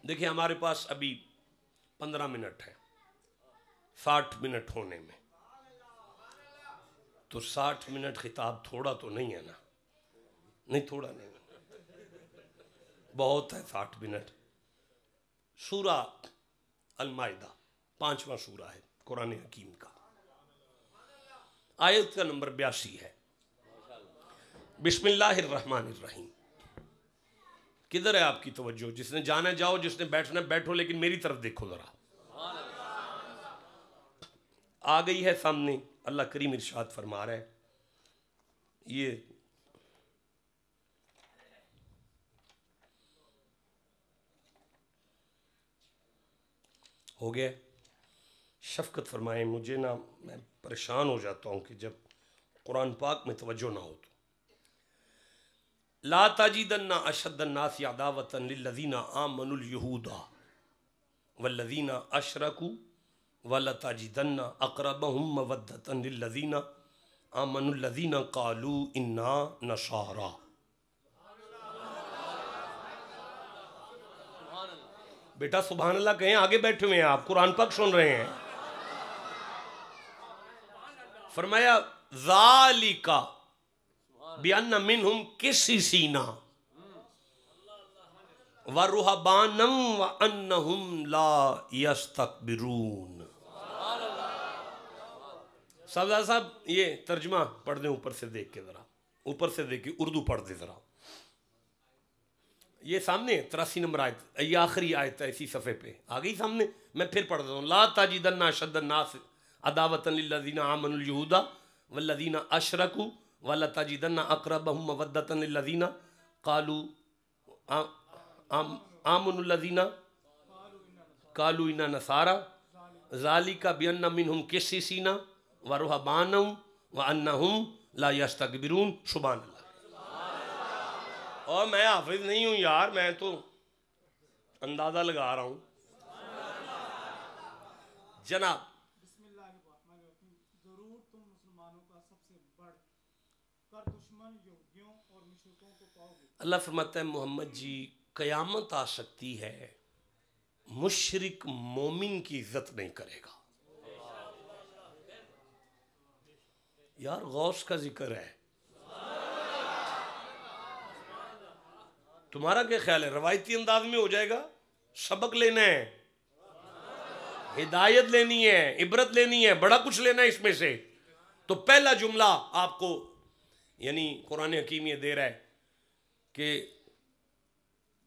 देखिए, हमारे पास अभी पंद्रह मिनट है। साठ मिनट होने में। तो साठ मिनट खिताब थोड़ा तो नहीं है ना? नहीं, थोड़ा नहीं। बहुत है साठ मिनट। सूरा अलमायदा पांचवा सूरा है, कुरान हकीम का। आयत का नंबर बयासी है। बिस्मिल्लाहिर्रहमानिर्रहीम। किधर है आपकी तवज्जो? जिसने जाना जाओ, जिसने बैठना बैठो, लेकिन मेरी तरफ़ देखो जरा। आ गई है सामने। अल्लाह करीम इरशाद फरमा रहा है। ये हो गया। शफकत फरमाए, मुझे ना, मैं परेशान हो जाता हूँ कि जब कुरान पाक में तवज्जो ना हो तो। ला ताजीदन्ना अशदन्नास यादावतन लजीना आमनुल यहूदा वल्लजीना अशरकू वल ताजिदन्ना अकरबहुम मवद्दतन लजीना आमनुल्लजीना कालू इन्ना नसारा बेटा सुबह अल्लाह कहें आगे बैठे हुए हैं आप? कुरान पक सुन रहे हैं। फरमाया, जालिका बियान मिन हम किसी सीना। व रुहबानम व अन्नहुम ला यस्तकबिरून। सरदार साहब, ये तर्जमा पढ़ दें ऊपर से देख के ज़रा। ऊपर से देख के उर्दू पढ़ दे ज़रा। ये सामने तिरासी नंबर आयत, ये आखिरी आयत है इसी सफ़े पे। आ गई सामने, मैं फिर पढ़ देता हूँ। ला ताजिदन्ना शद्दन्नास अदावतन लिल्लज़ीना आमनुल यहूदा वल्लज़ीना अशरकू वाला तजिदन्ना अकरब मवदतन लदीना कालू आमनदीना कालू इना नसारा जाली का बियन्ना मिन हम किसी सीना व रुहबानम व अन्ना हम ला यस्तकबिरून शुबान और मैं हाफिज नहीं हूँ यार, मैं तो अंदाज़ा लगा रहा हूँ। जनाब अल्लाह फरमाता है, मोहम्मद जी, क़यामत आ सकती है, मुशरक मोमिन की इज़्ज़त नहीं करेगा। यार, गौस का ज़िक्र है। तुम्हारा क्या ख्याल है? रवायती अंदाज में हो जाएगा। सबक लेना है। हिदायत लेनी है, इबरत लेनी है, बड़ा कुछ लेना है इसमें से। तो पहला जुमला आपको, यानी कुरान हकीम ये दे रहा है कि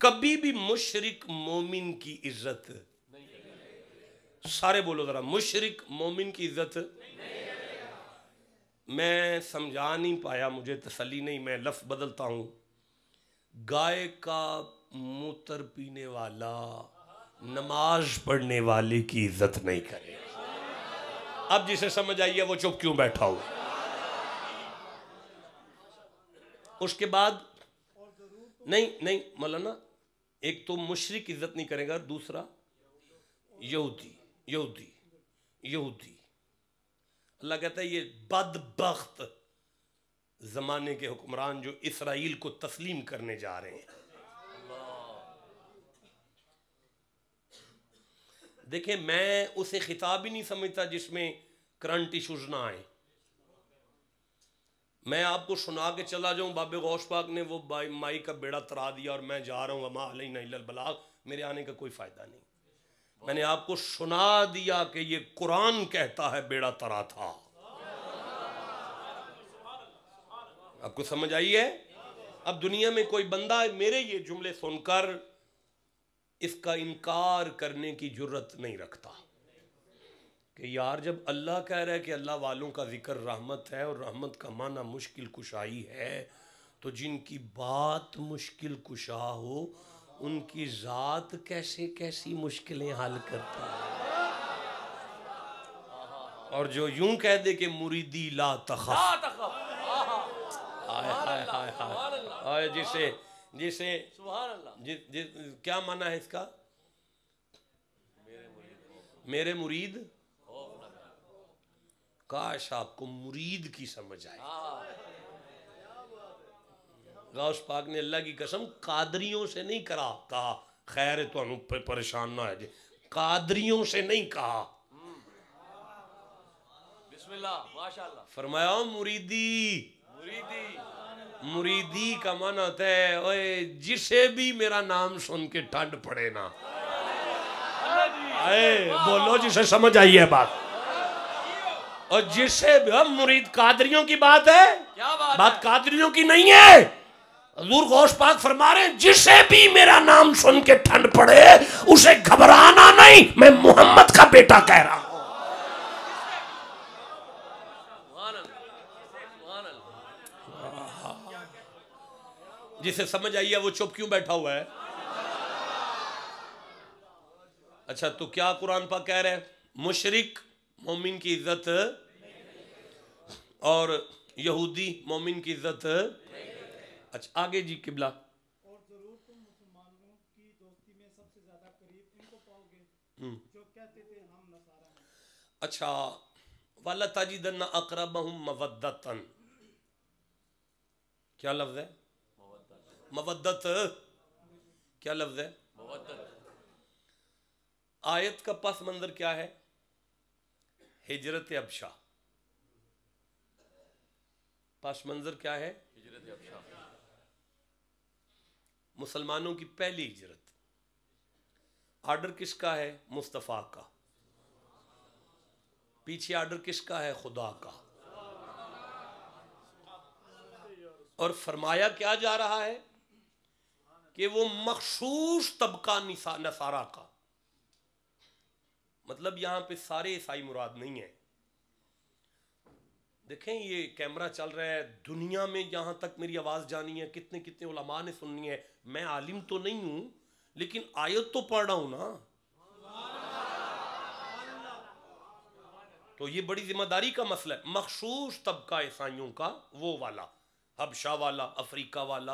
कभी भी मुशरिक मोमिन की इज़्ज़त। सारे बोलो जरा, मुशरिक मोमिन की इज़्ज़त। मैं समझा नहीं पाया, मुझे तसली नहीं, मैं लफ्ज बदलता हूँ। गाय का मूत्र पीने वाला, नमाज़ पढ़ने वाले की इज़्ज़त नहीं करे। अब जिसे समझ आई है, वो चुप क्यों बैठा हो? उसके बाद नहीं नहीं, मौलाना, एक तो मुशरिक इज़्ज़त नहीं करेगा, दूसरा यहूदी यहूदी यहूदी। अल्लाह कहता है, ये बदबख्त जमाने के हुक्मरान जो इसराइल को तस्लीम करने जा रहे हैं। देखें मैं उसे खिताब ही नहीं समझता जिसमें करंट इशूज ना आए। मैं आपको सुना के चला जाऊँ, बाबे गौश पाक ने वो माई का बेड़ा तरा दिया और मैं जा रहा हूँ अमा अली बलाग। मेरे आने का कोई फ़ायदा नहीं। मैंने आपको सुना दिया कि ये कुरान कहता है, बेड़ा तरा था। आपको समझ आई है? अब दुनिया में कोई बंदा मेरे ये जुमले सुनकर इसका इनकार करने की ज़रूरत नहीं रखता। कि यार जब अल्लाह कह रहा है कि अल्लाह वालों का ज़िक्र रहमत है और रहमत का माना मुश्किल कुशाई है तो जिनकी बात मुश्किल कुशा हो उनकी ज़ात कैसे कैसी मुश्किलें हल करता है? और जो यूँ कह दे कि मुरीदी ला तखफ। हाय हाय हाय हाय जिसे जिसे जिस जिस क्या माना है इसका? मेरे मुरीद। काश आपको मुरीद की समझ आए। गौस पाक ने अल्लाह की कसम कादरियों से नहीं करा। कहा खैर तो परेशान ना है कादरियों से नहीं कहा। फरमाया मुरीदी मुरीदी। मुरीदी का मन होता है ओए जिसे भी मेरा नाम सुन के ठंड पड़े ना। आए बोलो जिसे समझ आई है बात। और जिसे भी हम मुरीद कादरियों की बात है क्या बात, बात है? कादरियों की नहीं है। हजूर गौश पाक फरमा रहे जिसे भी मेरा नाम सुन के ठंड पड़े उसे घबराना नहीं मैं मोहम्मद का बेटा कह रहा हूँ। जिसे समझ आई है वो चुप क्यों बैठा हुआ है? अच्छा तो क्या कुरान पा कह रहे हैं? मुशरिक मोमिन की इज़्ज़त और यहूदी मोमिन की इज़्ज़त। अच्छा आगे जी किबला। और ज़रूर तुम मुसलमानों की दोस्ती में सबसे ज़्यादा करीब इनको पाओगे। जो कहते थे हम नसारा अच्छा वाला अकरबहुम मवद्दतन। क्या लफ्ज है? मवद्दत। क्या लफ्ज है? आयत का पस मंजर क्या है? हिजरत अबशा। पास मंजर क्या है? हिजरत अबशा। मुसलमानों की पहली हिजरत। आर्डर किसका है? मुस्तफ़ा का। पीछे आर्डर किसका है? खुदा का। और फरमाया क्या जा रहा है? कि वो मखसूस तबका नसारा का। मतलब यहाँ पे सारे ईसाई मुराद नहीं है। देखें, ये कैमरा चल रहा है, दुनिया में जहाँ तक मेरी आवाज़ जानी है, कितने कितने उलमा ने सुननी है। मैं आलिम तो नहीं हूँ, लेकिन आयत तो पढ़ रहा हूँ ना। तो ये बड़ी ज़िम्मेदारी का मसला है। मखसूस तबका ईसाइयों का, वो वाला, हबशा वाला, अफ्रीका वाला,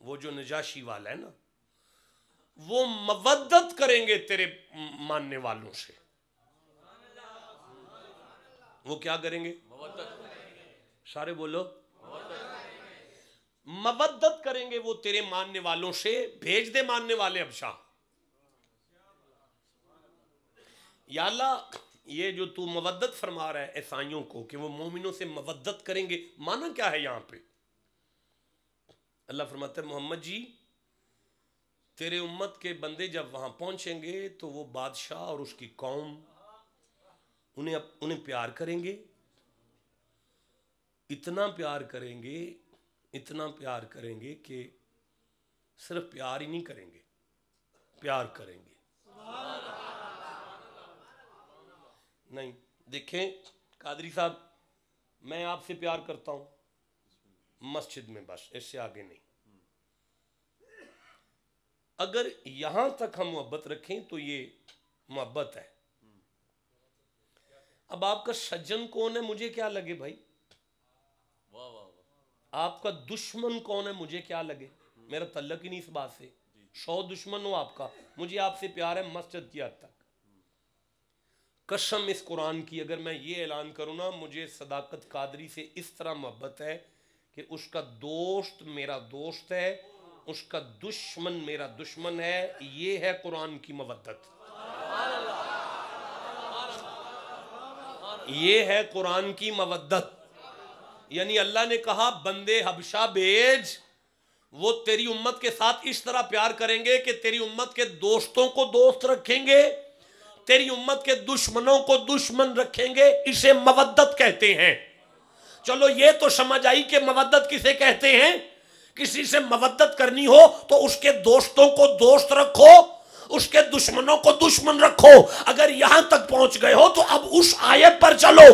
वो जो नजाशी वाला है ना, वो मवद्दत करेंगे तेरे मानने वालों से। वो क्या करेंगे? सारे बोलो। मवद्दत करेंगे वो तेरे मानने वालों से, भेज दे मानने वाले अबशाह याला ये जो तू मवद्दत फरमा रहा है ईसाइयों को कि वो मोमिनों से मवद्दत करेंगे, माना क्या है यहाँ पे? अल्लाह फरमाते मोहम्मद जी, तेरे उम्मत के बंदे जब वहाँ पहुँचेंगे तो वो बादशाह और उसकी कौम उन्हें उन्हें प्यार करेंगे, इतना प्यार करेंगे, इतना प्यार करेंगे कि सिर्फ़ प्यार ही नहीं करेंगे, प्यार करेंगे। नहीं, देखें, कादरी साहब, मैं आपसे प्यार करता हूँ, मस्जिद में बस, इससे आगे नहीं। अगर यहाँ तक हम मोहब्बत रखें तो ये मोहब्बत है। अब आपका सज्जन कौन है मुझे क्या लगे भाई? आपका दुश्मन कौन है मुझे क्या लगे? मेरा तल्लक ही नहीं इस बात से। सौ दुश्मन हो आपका। मुझे आपसे प्यार है मस्जिद की हद तक। कसम इस कुरान की अगर मैं ये ऐलान करूँ ना मुझे सदाकत कादरी से इस तरह मोहब्बत है कि उसका दोस्त मेरा दोस्त है उसका दुश्मन मेरा दुश्मन है। ये है कुरान की मवद्दत। ये है कुरान की मवद्दत। यानी अल्लाह ने कहा, बंदे हबशा बेज वो तेरी उम्मत के साथ इस तरह प्यार करेंगे कि तेरी उम्मत के दोस्तों को दोस्त रखेंगे, तेरी उम्मत के दुश्मनों को दुश्मन रखेंगे, इसे मवद्दत कहते हैं। चलो, ये तो समझ आई कि मवद्दत किसे कहते हैं। किसी से मवद्दत करनी हो तो उसके दोस्तों को दोस्त रखो उसके दुश्मनों को दुश्मन रखो। अगर यहाँ तक पहुँच गए हो तो अब उस आयत पर चलो।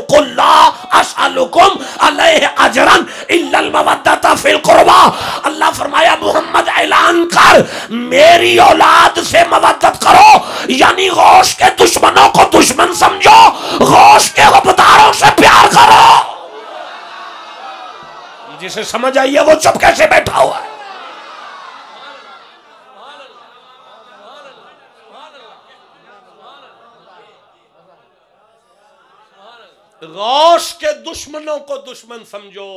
कुर्बा। अल्लाह फरमाया, मोहम्मद, ऐलान कर। मेरी औलाद से मवद्दत करो। यानी गौश के दुश्मनों को दुश्मन समझो। गौश के वफादारों से प्यार करो। जिसे समझ आई है, वो चुप कैसे बैठा हुआ है। गौश के दुश्मनों को दुश्मन समझो।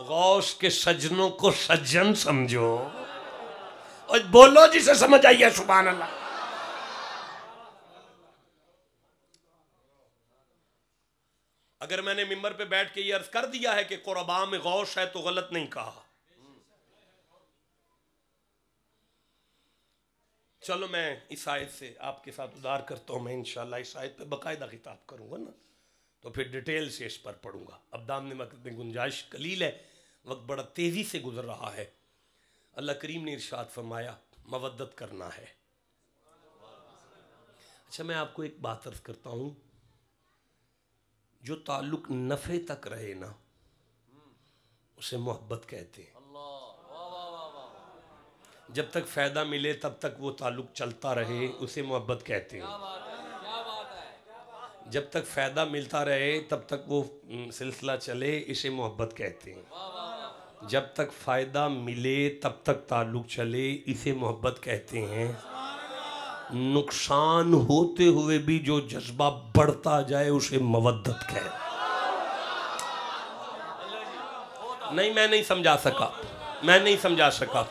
गौश के सज्जनों को सज्जन समझो। और बोलो जिसे समझ आइए सुबह अल्लाह अगर मैंने मिंबर पे बैठ के ये अर्ज़ कर दिया है कि कोरबा में गौश है तो गलत नहीं कहा। चलो मैं इस आयत से आपके साथ उदार करता हूँ, मैं इंशाल्लाह इस आयत पे बकायदा खिताब करूँगा ना। तो फिर डिटेल से इस पर पढ़ूँगा। अब दामने वक्त में गुंजाइश कलील है। वक्त बड़ा तेज़ी से गुजर रहा है। अल्लाह करीम ने इरशाद फरमाया, मवद्दत करना है। अच्छा मैं आपको एक बात अर्ज़ करता हूँ। जो ताल्लुक नफ़े तक रहे ना, उसे मोहब्बत कहते हैं। जब तक फ़ायदा मिले, तब तक वो ताल्लुक चलता रहे, उसे मोहब्बत कहते हैं। जब तक फ़ायदा मिलता रहे, तब तक वो सिलसिला चले, इसे मोहब्बत कहते हैं। जब तक फ़ायदा मिले, तब तक ताल्लुक़ चले, इसे मोहब्बत कहते हैं। नुकसान होते हुए भी जो जज्बा बढ़ता जाए, उसे मवद्दत कह। नहीं, मैं नहीं समझा सका। मैं नहीं समझा सका।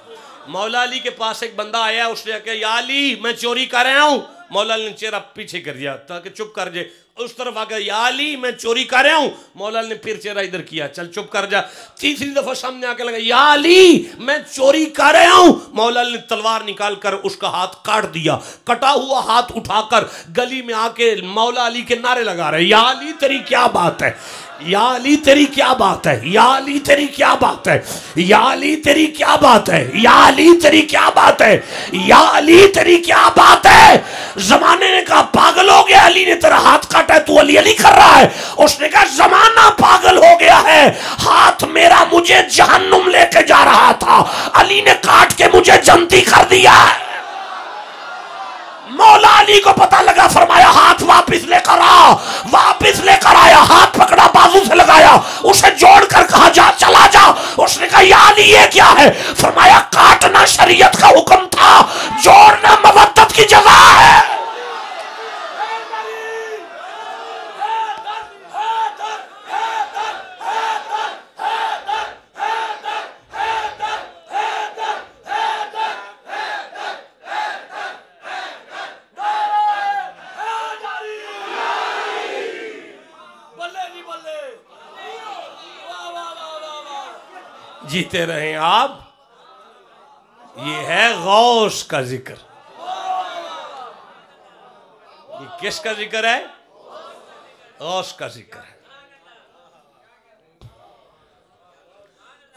मौला अली के पास एक बंदा आया, उसने कहा, या अली, मैं चोरी कर रहा हूँ। मौला अली ने चेहरा पीछे कर दिया ताकि चुप कर जाए उस तरफ़ आ गया याली मैं चोरी कर रहा हूँ। मौलाल ने फिर चेहरा इधर किया, चल, चुप कर जा। तीसरी दफ़ा सामने आके लगा याली मैं चोरी कर रहा हूँ। मौलाल ने तलवार निकाल कर उसका हाथ काट दिया, कटा हुआ हाथ उठाकर गली में आके मौला अली के नारे लगा रहे याली तेरी क्या बात है? या अली तेरी क्या बात है? या अली तेरी क्या बात है? या अली तेरी क्या बात है? या अली तेरी क्या बात है? या अली तेरी क्या बात है? जमाने ने कहा, पागल हो गया अली ने, तेरा हाथ काटा है, तू अली अली कर रहा है। उसने कहा, जमाना पागल हो गया है। हाथ मेरा मुझे जहन्नुम लेके जा रहा था। अली ने काट के मुझे जंती कर दिया है। मौला अली को पता लगा, फरमाया, हाथ वापस लेकर आ वापस लेकर आया, हाथ पकड़ा, बाजू से लगाया, उसे जोड़ कर कहा, जा, चला जा। उसने कहा, या अली ये क्या है? फरमाया, काटना शरीयत का हुक्म था, जोड़ना मवद्दत की जगह है। जीते रहे आप। ये है गौस का ज़िक्र। ये किसका ज़िक्र है? गौस का ज़िक्र है।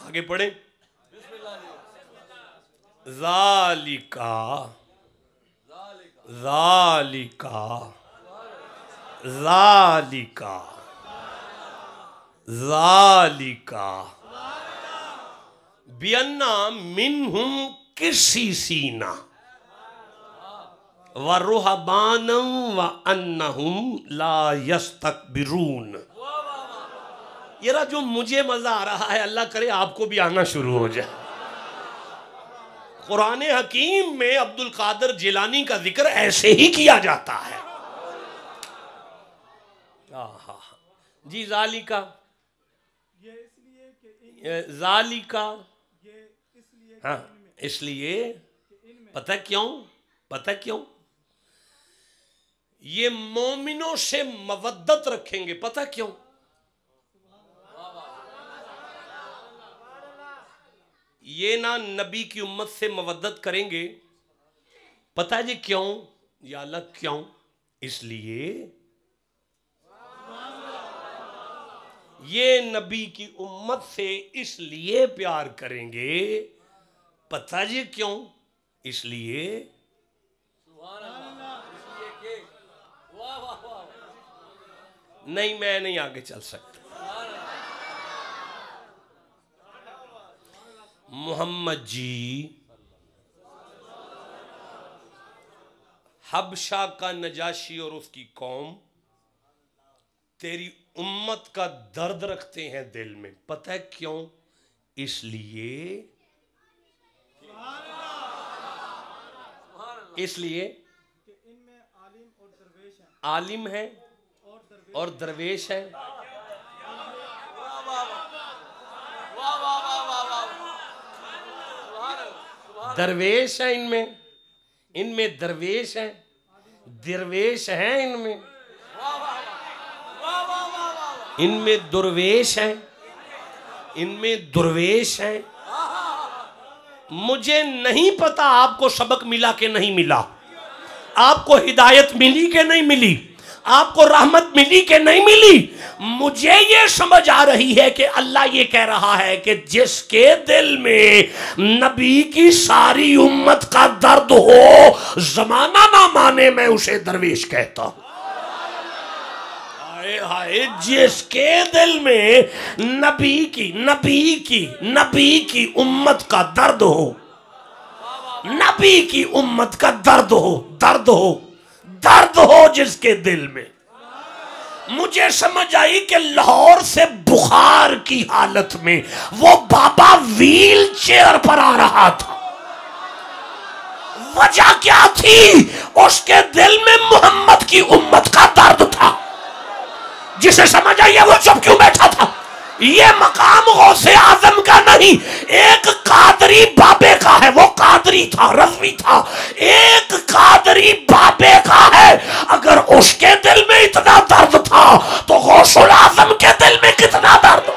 आगे पढ़े। जालिका। जालिका। जालिका। जालिका। बियन्ना मिनहुम किसी सीना। व रुहबानम व अन्नहुम ला यस्तकबिरून। ये रहा जो मुझे मज़ा आ रहा है अल्लाह करे आपको भी आना शुरू हो जाए। कुरान हकीम में अब्दुल कादर जिलानी का ज़िक्र ऐसे ही किया जाता है। आहा। जी जालिका। जालिका हाँ इसलिए पता क्यों? पता क्यों? ये मोमिनों से मवद्दत रखेंगे, पता क्यों? ये ना नबी की उम्मत से मवद्दत करेंगे। पता जी क्यों? या अलग क्यों? इसलिए ये नबी की उम्मत से इसलिए प्यार करेंगे पता जी क्यों? इसलिए नहीं, मैं नहीं आगे चल सकता। मोहम्मद जी, हबशा का नजाशी और उसकी कौम, तेरी उम्मत का दर्द रखते हैं दिल में। पता है क्यों? इसलिए इसलिए आलिम और दरवेश आलिम है और दरवेश है। दरवेश है इनमें। इनमें दरवेश है। दरवेश है इनमें। इनमें दुर्वेश है। इनमें दुर्वेश है। मुझे नहीं पता आपको सबक मिला कि नहीं मिला। आपको हिदायत मिली कि नहीं मिली। आपको रहमत मिली कि नहीं मिली। मुझे ये समझ आ रही है कि अल्लाह ये कह रहा है कि जिसके दिल में नबी की सारी उम्मत का दर्द हो, जमाना ना माने मैं उसे दरवेश कहता हूँ। हाय हाय, जिसके दिल में नबी की नबी की नबी की उम्मत का दर्द हो, नबी की उम्मत का दर्द हो दर्द हो दर्द हो जिसके दिल में। मुझे समझ आई कि लाहौर से बुखार की हालत में वो बाबा व्हील चेयर पर आ रहा था। वजह क्या थी? उसके दिल में मोहम्मद की उम्मत का दर्द था। जिसे समझ आई वो चुप क्यों बैठा था? ये मकाम गौसे आज़म का नहीं, एक कादरी बाबे का है, वो कादरी था, रजवी था। एक कादरी बाबे का है। अगर उसके दिल में इतना दर्द था तो गौसुल आज़म के दिल में कितना दर्द?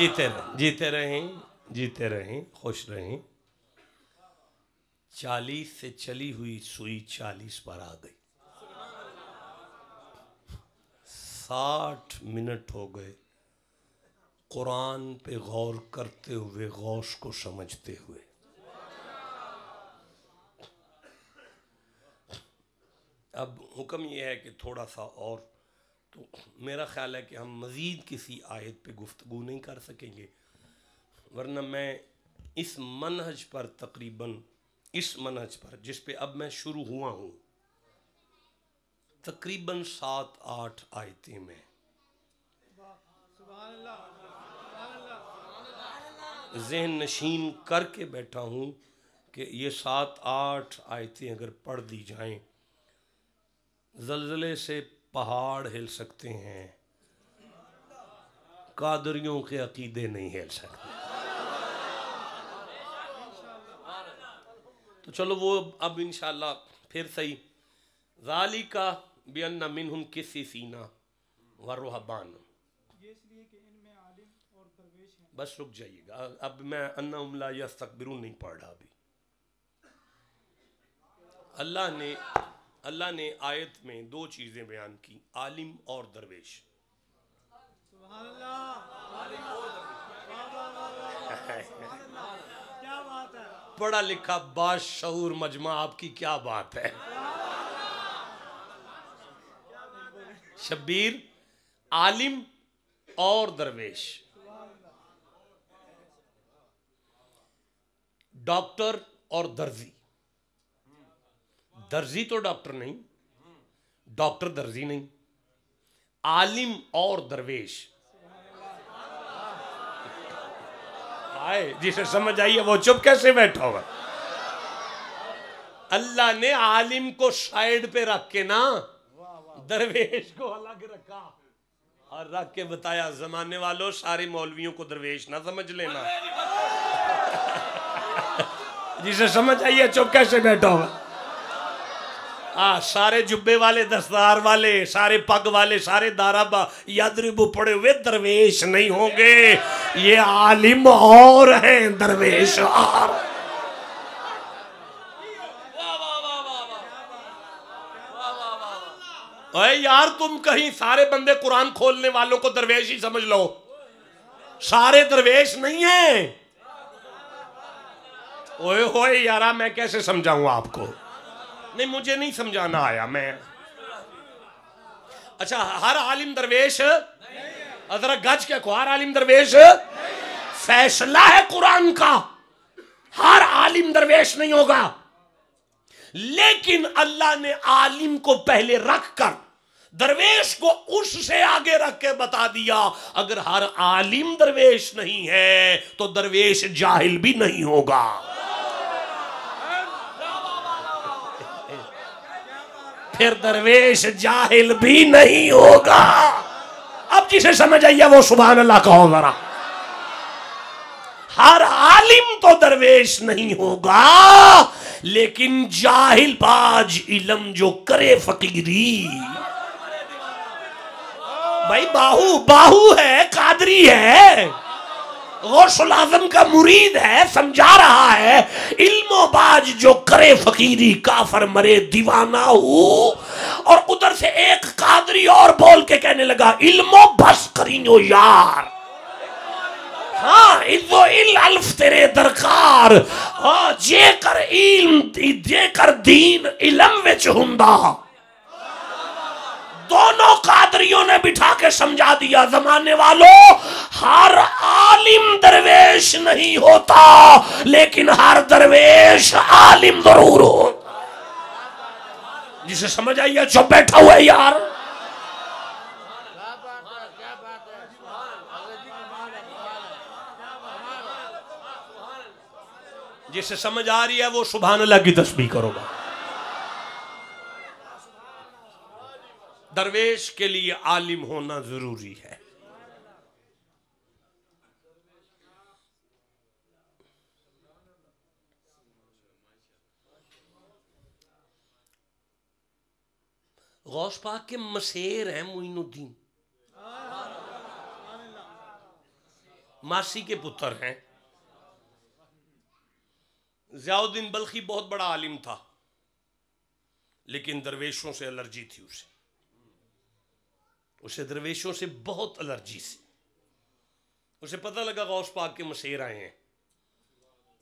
जीते रहें। जीते रहें जीते रहें, खुश रहें। चालीस से चली हुई सुई चालीस पर आ गई। साठ मिनट हो गए। कुरान पे गौर करते हुए, गौश को समझते हुए। अब हुक्म यह है कि थोड़ा सा और मेरा ख्याल है कि हम मज़ीद किसी आयत पे गुफ्तगु नहीं कर सकेंगे। वरना मैं इस मनहज पर तकरीबन, इस मनहज पर, जिस पे अब मैं शुरू हुआ हूँ, तकरीबन सात आठ आयतें में। जहन नशीन करके बैठा हूँ कि ये सात आठ आयतें अगर पढ़ दी जाएँ, जलजले से पहाड़ हिल सकते हैं। कादरियों के अकीदे नहीं हिल सकते। तो चलो वो अब इंशाल्लाह फिर सही। जाली का बेन्ना मिन किसी सीना व रोहबान। ये इसलिए कि इनमें आलिम और दरवेश हैं बस रुक जाइएगा। अब मैं अन्ना उमला या तकबिरू नहीं पढ़ रहा अभी। अल्लाह ने अल्लाह ने आयत में दो चीज़ें बयान की आलिम और दरवेश। पढ़ा लिखा बाशऊर मजमा आपकी क्या बात है? शब्बीर आलिम और दरवेश। डॉक्टर और दर्जी। दर्जी तो डॉक्टर नहीं, डॉक्टर दर्जी नहीं। आलिम और दरवेश। आए, जिसे समझ आई है, वो चुप कैसे बैठा होगा अल्लाह ने आलिम को साइड पे रख के ना, दरवेश को अलग रखा। और रख के बताया, जमाने वालों, सारे मौलवियों को दरवेश ना समझ लेना। जिसे समझ आई है, चुप कैसे बैठा होगा आ, सारे जुब्बे वाले दस्तार वाले, सारे पग वाले, सारे दाराबा, यादरिबू पड़े हुए दरवेश नहीं होंगे। ये आलिम और हैं दरवेश और। अरे यार, तुम कहीं सारे बंदे कुरान खोलने वालों को दरवेश ही समझ लो। सारे दरवेश नहीं है। ओए होए यारा, मैं कैसे समझाऊं आपको? नहीं, मुझे नहीं समझाना आया मैं। अच्छा हर आलिम दरवेश अदर गज को हर आलिम दरवेश, फैसला है कुरान का। हर आलिम दरवेश नहीं होगा। लेकिन अल्लाह ने आलिम को पहले रख कर दरवेश को उससे आगे रख के बता दिया, अगर हर आलिम दरवेश नहीं है तो दरवेश जाहिल भी नहीं होगा। फिर दरवेश जाहिल भी नहीं होगा। अब जिसे समझ आइए वो सुबह अल्लाह कहो जरा। हर आलिम तो दरवेश नहीं होगा, लेकिन जाहिल बाज इलम जो करे फकीरी। भाई बाहू बाहू है, कादरी है। गौसल आज़म का मुरीद है, समझा रहा है, इल्मोबाज जो करे फकीरी, काफर मरे, दीवाना हो। और उधर से एक कादरी और बोल के कहने लगा, इल्मो बस करीनो यार। हाँ इल्मो इल अल्फ तेरे दरकार। हाँ जे कर इल्म जे कर दीन इलम विच हुंदा। दोनों कादरियों ने बिठा के समझा दिया, जमाने वालों दरवेश नहीं होता, लेकिन हर दरवेश आलिम ज़रूर हो जिसे समझ आइए जो बैठा हुआ है यार। जिसे समझ आ रही है, वो सुबह अल्लाह की तस्बीह करोगा दरवेश के लिए आलिम होना ज़रूरी है। गौस पाक के मसेर हैं मोइनुद्दीन। मासी के पुत्र हैं। जियाउद्दीन बल्खी बहुत बड़ा आलिम था, लेकिन दरवेशों से एलर्जी थी उसे। उसे दरवेशों से बहुत एलर्जी थी उसे पता लगा गौस पाक के मसेर आए हैं,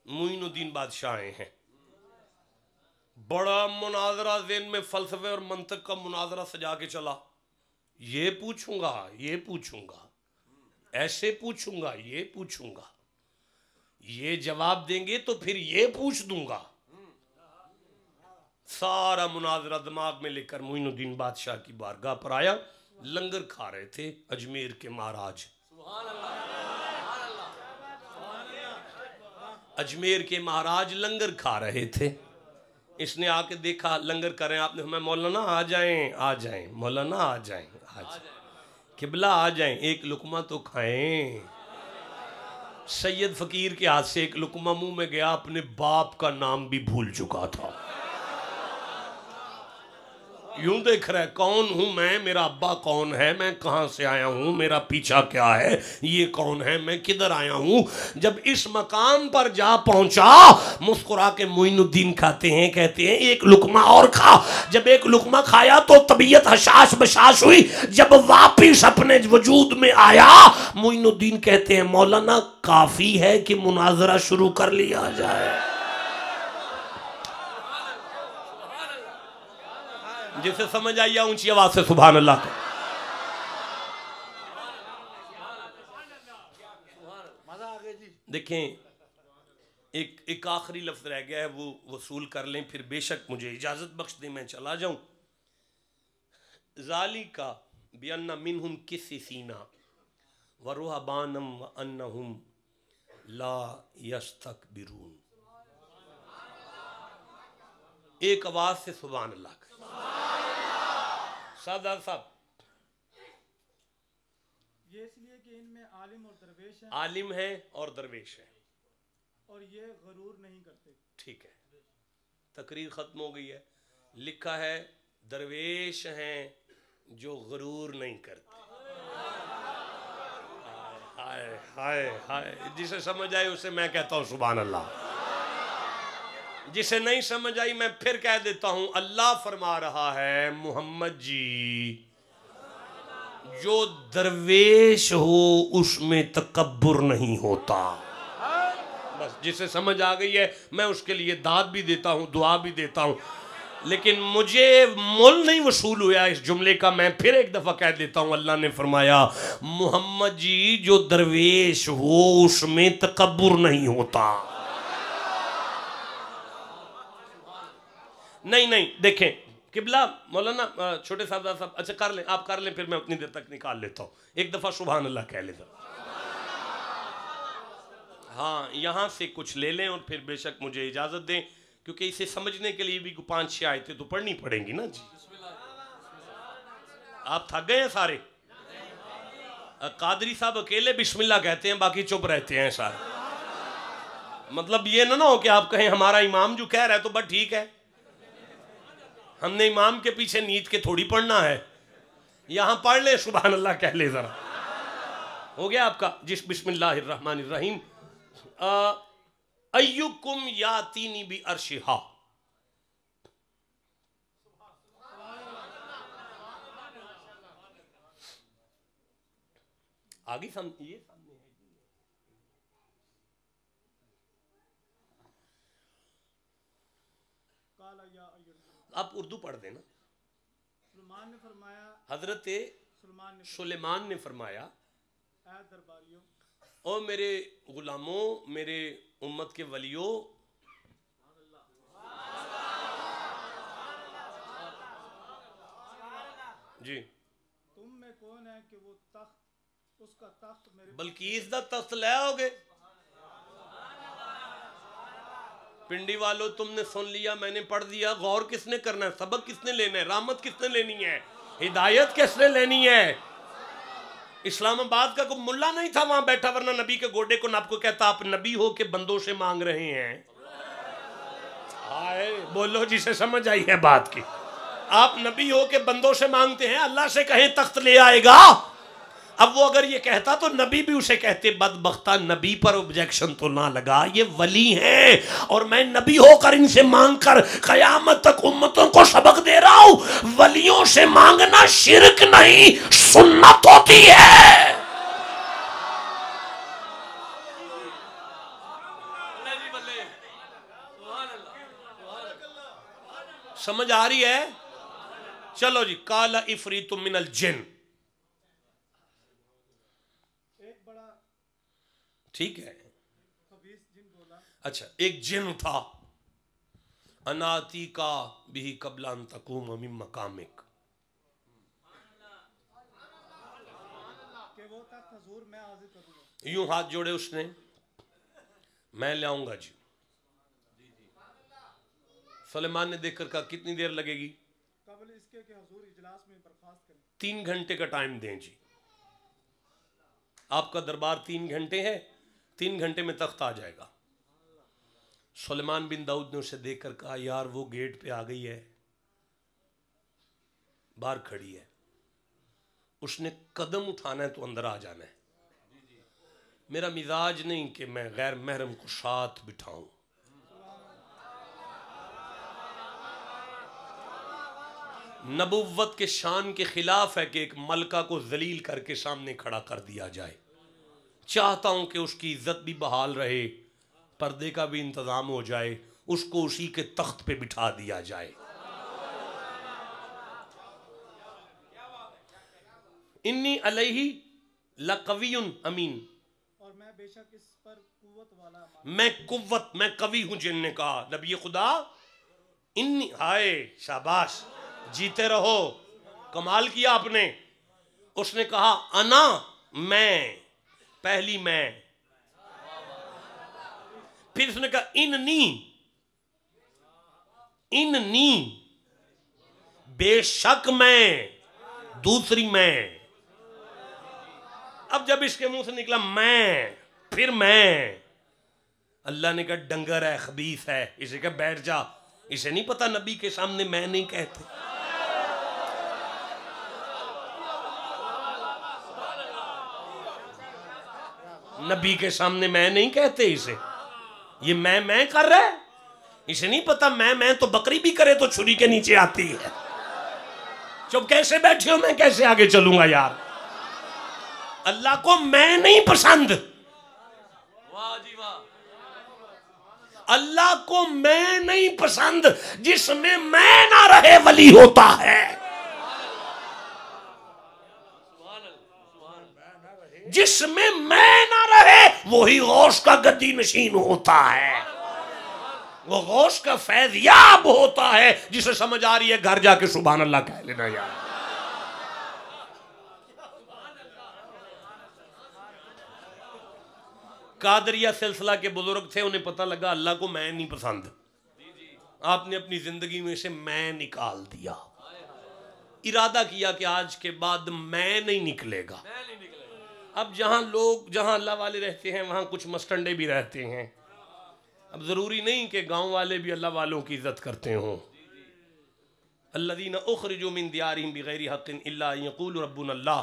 मोइनुद्दीन बादशाह आए हैं। बड़ा मुनाजरा दिन में फलसफे और मंतक का मुनाजरा सजा के चला। ये पूछूँगा ये पूछूँगा, ऐसे पूछूँगा, ये पूछूँगा। ये जवाब देंगे तो फिर ये पूछ दूँगा। सारा मुनाजरा दिमाग में लेकर मोइनुद्दीन बादशाह की बारगाह पर आया। लंगर खा रहे थे अजमेर के महाराज। अजमेर के महाराज लंगर खा रहे थे। इसने आके देखा, लंगर करें आपने हमें मौलाना आ जाएँ आ जाएँ, मौलाना आ जाएँ, आ जाए। किबला आ जाएँ, एक लुकमा तो खाएँ। सैयद फकीर के हाथ से एक लुकमा मुँह में गया, अपने बाप का नाम भी भूल चुका था। यूँ देख रहा है, कौन हूँ मैं, मेरा अब्बा कौन है, मैं कहाँ से आया हूँ, मेरा पीछा क्या है, ये कौन है, मैं किधर आया हूँ? जब इस मकाम पर जा पहुँचा, मुस्कुरा के मोइनुद्दीन खाते हैं, कहते हैं, एक लुकमा और खा। जब एक लुकमा खाया तो तबीयत हशाश बशाश हुई। जब वापिस अपने वजूद में आया, मोइनुद्दीन कहते हैं, मौलाना, काफ़ी है कि मुनाजरा शुरू कर लिया जाए। जिसे समझ आइया ऊँची आवाज़ से सुबह अल्लाह को देखें, एक एक आखिरी लफ्ज रह गया है, वो वसूल कर लें, फिर बेशक मुझे इजाज़त बख्श दें, मैं चला जाऊँ। जाली का बियन्ना मिनहुम किस सीना वरुहबानम व अन्नहुम ला यस्तक बिरून एक आवाज़ से सुबह अल्लाह का सादा साहब। ये इसलिए कि इनमें आलिम और दरवेश हैं। आलिम है और दरवेश है। और ये गरूर नहीं करते। ठीक है। तकरीर ख़त्म हो गई है। लिखा है दरवेश हैं जो गरूर नहीं करते। हाय हाय हाय जिसे समझ आए उसे मैं कहता हूँ सुबह अल्लाह। जिसे नहीं समझ आई, मैं फिर कह देता हूँ, अल्लाह फरमा रहा है, मोहम्मद जी, जो दरवेश हो, उसमें तकबर नहीं होता। बस जिसे समझ आ गई है, मैं उसके लिए दाद भी देता हूँ, दुआ भी देता हूँ। लेकिन मुझे मोल नहीं वसूल हुआ इस जुमले का, मैं फिर एक दफ़ा कह देता हूँ, अल्लाह ने फरमाया, मोहम्मद जी, जो दरवेश हो, उसमें तकबर नहीं होता। नहीं नहीं, देखें, किबला, मौलाना छोटे साहब साहब अच्छा कर लें, आप कर लें, फिर मैं उतनी देर तक निकाल लेता हूँ। एक दफ़ा सुबह अल्लाह कह लेता हाँ। यहाँ से कुछ ले लें और फिर बेशक मुझे इजाज़त दें, क्योंकि इसे समझने के लिए भी पाँच छः आयतें तो पढ़नी पड़ेंगी ना जी। आप थक गए हैं सारे? कादरी साहब अकेले बिस्मिल्लाह कहते हैं, बाकी चुप रहते हैं सारे। मतलब ये ना ना हो कि आप कहें, हमारा इमाम जो कह रहा है तो बस ठीक है। हमने इमाम के पीछे नीत के थोड़ी पढ़ना है। यहाँ पढ़ ले सुबह अल्लाह कह ले जरा। हो गया आपका? जिस बिस्मिल्लाहिर्रहमानिर्रहीम। अयुकुम यातीनी भी अर्शिहा। आगे सम ये काला या अय्युल आप उर्दू पढ़ देना। सुलेमान ने फरमाया हज़रत सुलेमान ने फरमाया ओ मेरे गुलामों मेरे उम्मत के वलियों जी। तुम में कौन है कि वो तख्त उसका तख्त मेरे बल्कीस दा तख्त ले पिंडी वालों, तुमने सुन लिया, मैंने पढ़ दिया, गौर किसने करना है? सबक किसने लेना है? रामत किसने लेनी है? हिदायत किसने लेनी है? इस्लामाबाद का कोई मुल्ला नहीं था वहाँ बैठा, वरना नबी के गोडे को आपको कहता, आप नबी हो के बंदों से मांग रहे हैं। हाय, बोलो जिसे समझ आई है बात की। आप नबी हो के बंदों से मांगते हैं, अल्लाह से कहें, तख्त ले आएगा। अब वो अगर ये कहता तो नबी भी उसे कहते, बदबख्ता, नबी पर ऑब्जेक्शन तो ना लगा, ये वली हैं और मैं नबी होकर इनसे मांग कर कयामत तक उम्मतों को सबक दे रहा हूँ। वलियों से मांगना शिरक नहीं, सुन्नत होती है। समझ आ रही है? चलो जी, काला इफरी तुम मिनल जिन एक बड़ा ठीक है। अच्छा एक जिन था। अनाती का भी कबलान तकूम अमी मकामिक। यूँ हाथ जोड़े उसने। मैं ले आऊँगा जी। सलेमान ने देखकर कहा कितनी देर लगेगी? इसके कि हजूर इजलास में बर्खास्त करें। तीन घंटे का टाइम दें जी। आपका दरबार तीन घंटे है। तीन घंटे में तख्त आ जाएगा। सलेमान बिन दाऊद ने उसे देखकर कहा, यार, वो गेट पे आ गई है, बाहर खड़ी है। उसने कदम उठाना है तो अंदर आ जाना है। मेरा मिजाज नहीं कि मैं गैर महरम को साथ बिठाऊं। नबुव्वत के शान के खिलाफ है कि एक मलका को जलील करके सामने खड़ा कर दिया जाए। चाहता हूँ कि उसकी इज़्ज़त भी बहाल रहे पर्दे का भी इंतज़ाम हो जाए उसको उसी के तख्त पे बिठा दिया जाए। इन्नी अलही लकवीन अमीन। और मैं बेशक इस पर कुव्वत वाला मैं कुव्वत मैं कवि हूँ जिनने कहा नबी खुदा इन हाय शाबाश जीते रहो कमाल किया आपने। उसने कहा अना मैं पहली मैं। फिर उसने कहा इन नी इन नी बेशक मैं, दूसरी मैं। अब जब इसके मुँह से निकला, मैं, फिर मैं। अल्लाह ने कहा, डंगर है, खबीस है। इसे कहा, बैठ जा। इसे नहीं पता नबी के सामने मैं नहीं कहते। नबी के सामने मैं नहीं कहते इसे। ये मैं मैं कर रहा है? इसे नहीं पता मैं मैं तो बकरी भी करे तो छुरी के नीचे आती है। चुप कैसे बैठे हो? मैं कैसे आगे चलूँगा यार? अल्लाह को मैं नहीं पसंद। वाह जी वाह। अल्लाह को मैं नहीं पसंद जिसमें मैं ना रहे वली होता है। जिसमें मैं ना रहे, वही गौश का गद्दी नशीन होता है। वो गौश का फैज याब होता है, जिसे समझ आ रही है घर जाके सुबह अल्लाह कह लेना यार। कादरिया सिलसिला के बुज़ुर्ग थे, उन्हें पता लगा अल्लाह को मैं नहीं पसंद। आपने अपनी ज़िंदगी में से मैं निकाल दिया। इरादा किया कि आज के बाद मैं नहीं निकलेगा। अब जहाँ लोग, जहाँ अल्लाह वाले रहते हैं, वहाँ कुछ मस्टंडे भी रहते हैं। अब ज़रूरी नहीं कि गाँव वाले भी अल्लाह वालों की इज़्ज़त करते हों। अल्लादीन उखरजु मिन दियारिहिम बिगैरि इल्ला यक़ूलु रब्बुना अल्लाह।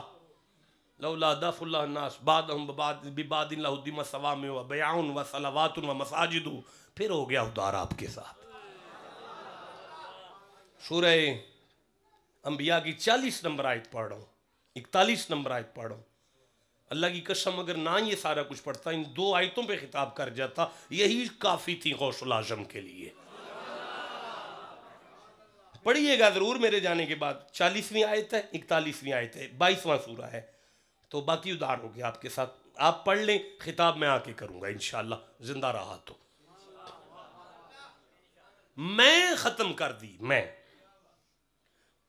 लौला सवामे व बयाउन व सलावातुन व मसाजिदु। फिर हो गया उदार आपके साथ। सूरह अंबिया की चालीस नंबर आयत पढ़, इकतालीस नंबर आयत पढ़। अल्लाह की कसम, अगर ना ये सारा कुछ पढ़ता, इन दो आयतों पे खिताब कर जाता, यही काफ़ी थी गौसल आज़म के लिए। पढ़िएगा ज़रूर मेरे जाने के बाद। चालीसवीं आयत है, इकतालीसवीं आयत है, बाईसवां सूरा है। तो बाकी उधार हो गया आपके साथ। आप पढ़ लें, खिताब मैं आके करूँगा, इंशाल्लाह, ज़िंदा रहा तो। मैं ख़त्म कर दी, मैं।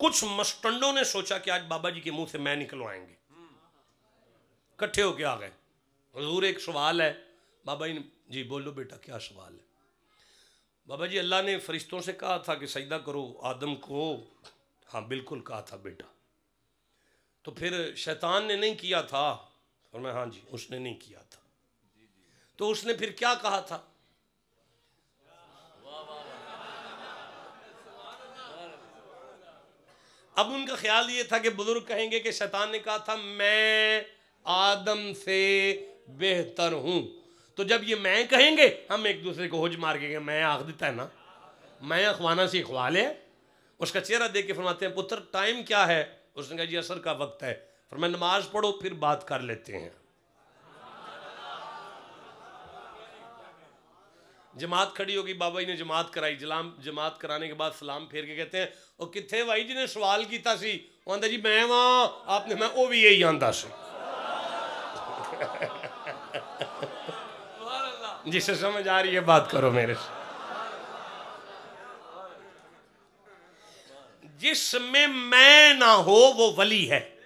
कुछ मस्टंडों ने सोचा कि आज बाबा जी के मुँह से मैं निकलवाएँगे। इकट्ठे होके आ गए। हजूर, एक सवाल है। बाबा जी जी, बोलो बेटा, क्या सवाल है? बाबा जी, अल्लाह ने फरिश्तों से कहा था कि सजदा करो आदम को। हाँ बिल्कुल कहा था बेटा। तो फिर शैतान ने नहीं किया था? और मैं हाँ जी, उसने नहीं किया था। तो उसने फिर क्या कहा था? अब उनका ख्याल ये था कि बुज़ुर्ग कहेंगे कि शैतान ने कहा था, मैं आदम से बेहतर हूँ। तो जब ये मैं कहेंगे, हम एक दूसरे को होज मार के मैं आख देता है ना? मैं अखवाना से अखवा ले उसका चेहरा देख के फरमाते हैं, पुत्र टाइम क्या है? उसने कहा, जी, असर का वक्त है। फिर मैं, नमाज़ पढ़ो, फिर बात कर लेते हैं। जमात खड़ी होगी, बाबा जी ने जमात कराई। जलाम, जमात कराने के बाद सलाम फेर के कहते हैं और कितने भाई जी ने सवाल किया सी? आंदा, जी, मैं वहाँ, आपने, मैं वो भी यही आंदा सी। जिसे समझ आ रही है, बात करो मेरे से। जिसमें मैं ना हो, वो वली है।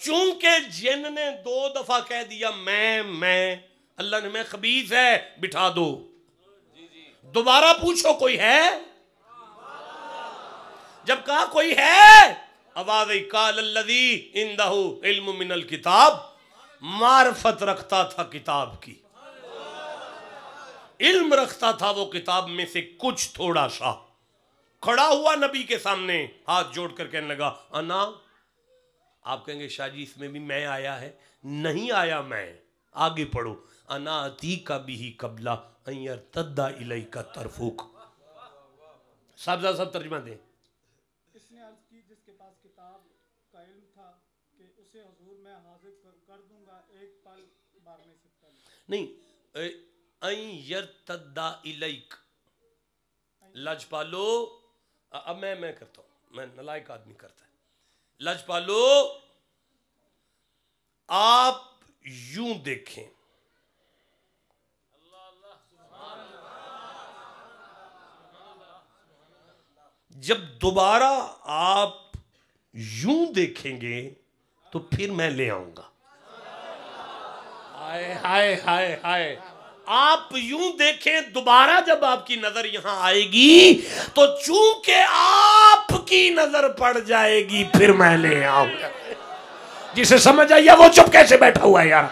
चूँकि जिन ने दो दफ़ा कह दिया, मैं मैं, अल्लाह ने मैं खबीज है, बिठा दो। दोबारा पूछो, कोई है? जब कहा कोई है आवाज़ काल अल्लदी इंदहु इल्म मिनल किताब। मार्फत रखता था किताब की। इल्म रखता था वो किताब में से कुछ थोड़ा सा। खड़ा हुआ नबी के सामने, हाथ जोड़ कर कहने लगा अना आप कहेंगे शाहजी इसमें भी मैं आया है। नहीं आया मैं। आगे पढ़ो। अना अती का भी ही कबला अयर तद्दा इलई का तरफूक। साहबजा साहब तर्जमा दें इसने अर्ज़ की जिसके पास किताब का इल्म था कि उसे हजूर मैं हाजिर कर, कर दूँगा एक पल मारने से पहले नहीं अयर तद्दा इलैक। लजपालो अब मैं मैं करता हूँ, मैं नलायक आदमी करता है। लजपालो आप यूँ देखें। जब दोबारा आप यूँ देखेंगे तो फिर मैं ले आऊँगा। हाय हाय हाय हाय। आप यूँ देखें, दोबारा जब आपकी नज़र यहाँ आएगी तो चूँकि आपकी नज़र पड़ जाएगी, फिर मैं ले आऊँगा। जिसे समझ आइए वो चुप कैसे बैठा हुआ है यार?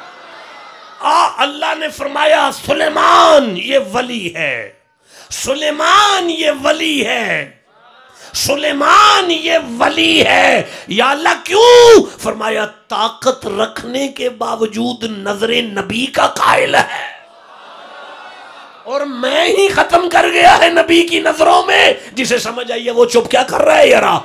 आ, अल्लाह ने फरमाया, सुलेमान, ये वली है। सुलेमान, ये वली है। सुलेमान, ये वली है। या अल्लाह क्यों? फरमाया, ताकत रखने के बावजूद नज़र नबी का कायल है। और मैं ही खत्म कर गया है नबी की नज़रों में। जिसे समझ आई है वो चुप क्या कर रहा है, यारा?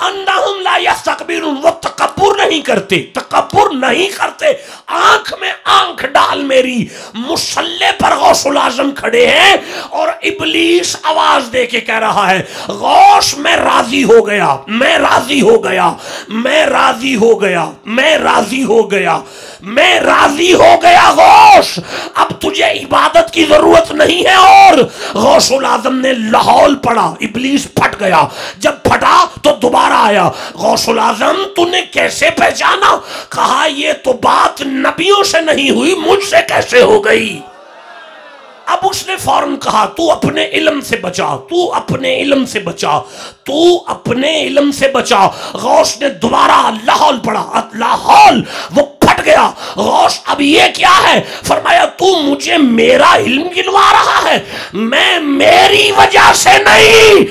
अन्नहुम ला यस्तकबिरून वो तकबुर नहीं करते तकबुर नहीं करते। आँख में आँख डाल मेरी। मुसल्ले पर गौसुल आज़म खड़े हैं और इबलीस आवाज़ दे के कह रहा है, गौश, मैं राज़ी हो गया, मैं राज़ी हो गया, मैं राज़ी हो गया, मैं राज़ी हो गया। मैं राज़ी हो गया गौश अब तुझे इबादत की ज़रूरत नहीं है और। गौसुल आज़म ने लाहौल पड़ा इबलीस फट गया। जब फटा तो दोबारा आया। गौसुल आज़म, तूने कैसे पहचाना? कहा, ये तो बात नबियों से नहीं हुई, मुझसे कैसे हो गई? अब उसने फ़ौरन कहा, तू अपने इलम से बचा, तू अपने इलम से बचा, तू अपने इलम से बचा। गौश ने दोबारा लाहौल पढ़ा। लाहौल, वो फट गया। गौस अब ये क्या है? फरमाया, तू मुझे मेरा इल्म गिलवा रहा है। मैं मेरी वजह से नहीं।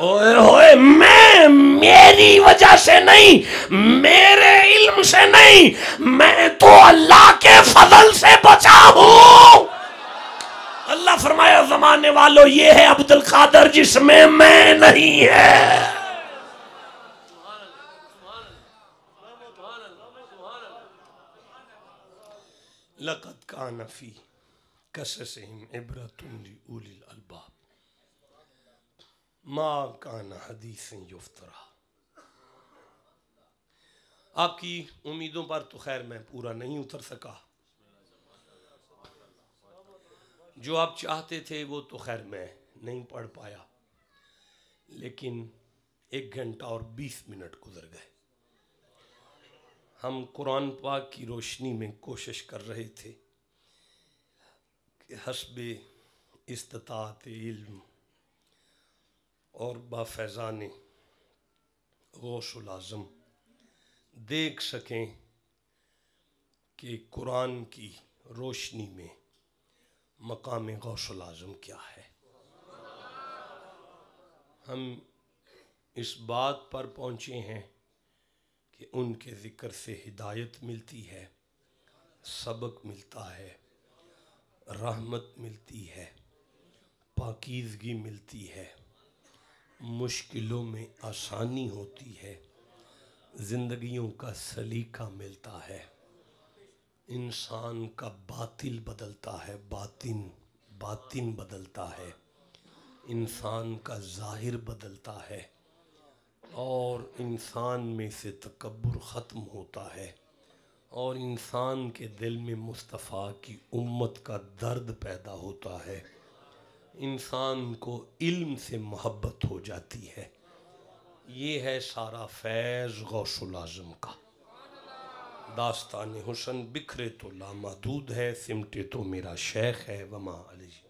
ओए होए, मैं मेरी वजह से नहीं, मेरे इल्म से नहीं, मैं तो अल्लाह के फजल से बचा हूँ। अल्लाह फरमाया, जमाने वालों, ये है अब्दुल कादर जिसमें मैं नहीं है। लकत का नफी इबरतुन उलिल अलबाब माँ काना हदीस युफ्तरा आपकी उम्मीदों पर तो खैर मैं पूरा नहीं उतर सका जो आप चाहते थे वो तो खैर मैं नहीं पढ़ पाया लेकिन एक घंटा और बीस मिनट गुजर गए हम कुरान पाक की रोशनी में कोशिश कर रहे थे कि हसब इस्तात इल्म और बाफैज़ान गौसुल आज़म देख सकें कि कुरान की रोशनी में मकाम गौसुल आज़म क्या है। हम इस बात पर पहुँचे हैं कि उनके ज़िक्र से हिदायत मिलती है, सबक मिलता है, रहमत मिलती है, पाकिजगी मिलती है, मुश्किलों में आसानी होती है, ज़िंदगियों का सलीका मिलता है, इंसान का बातिल बदलता है, बातिन बातिन बदलता है, इंसान का ज़ाहिर बदलता है। और इंसान में से तकबर ख़त्म होता है और इंसान के दिल में मुस्तफ़ा की उम्मत का दर्द पैदा होता है। इंसान को इल्म से मोहब्बत हो जाती है। ये है सारा फैज़ गौसुल आज़म का। दास्तान हुसन बिखरे तो लामहदूद है, सिमटे तो मेरा शेख है, वमा अली।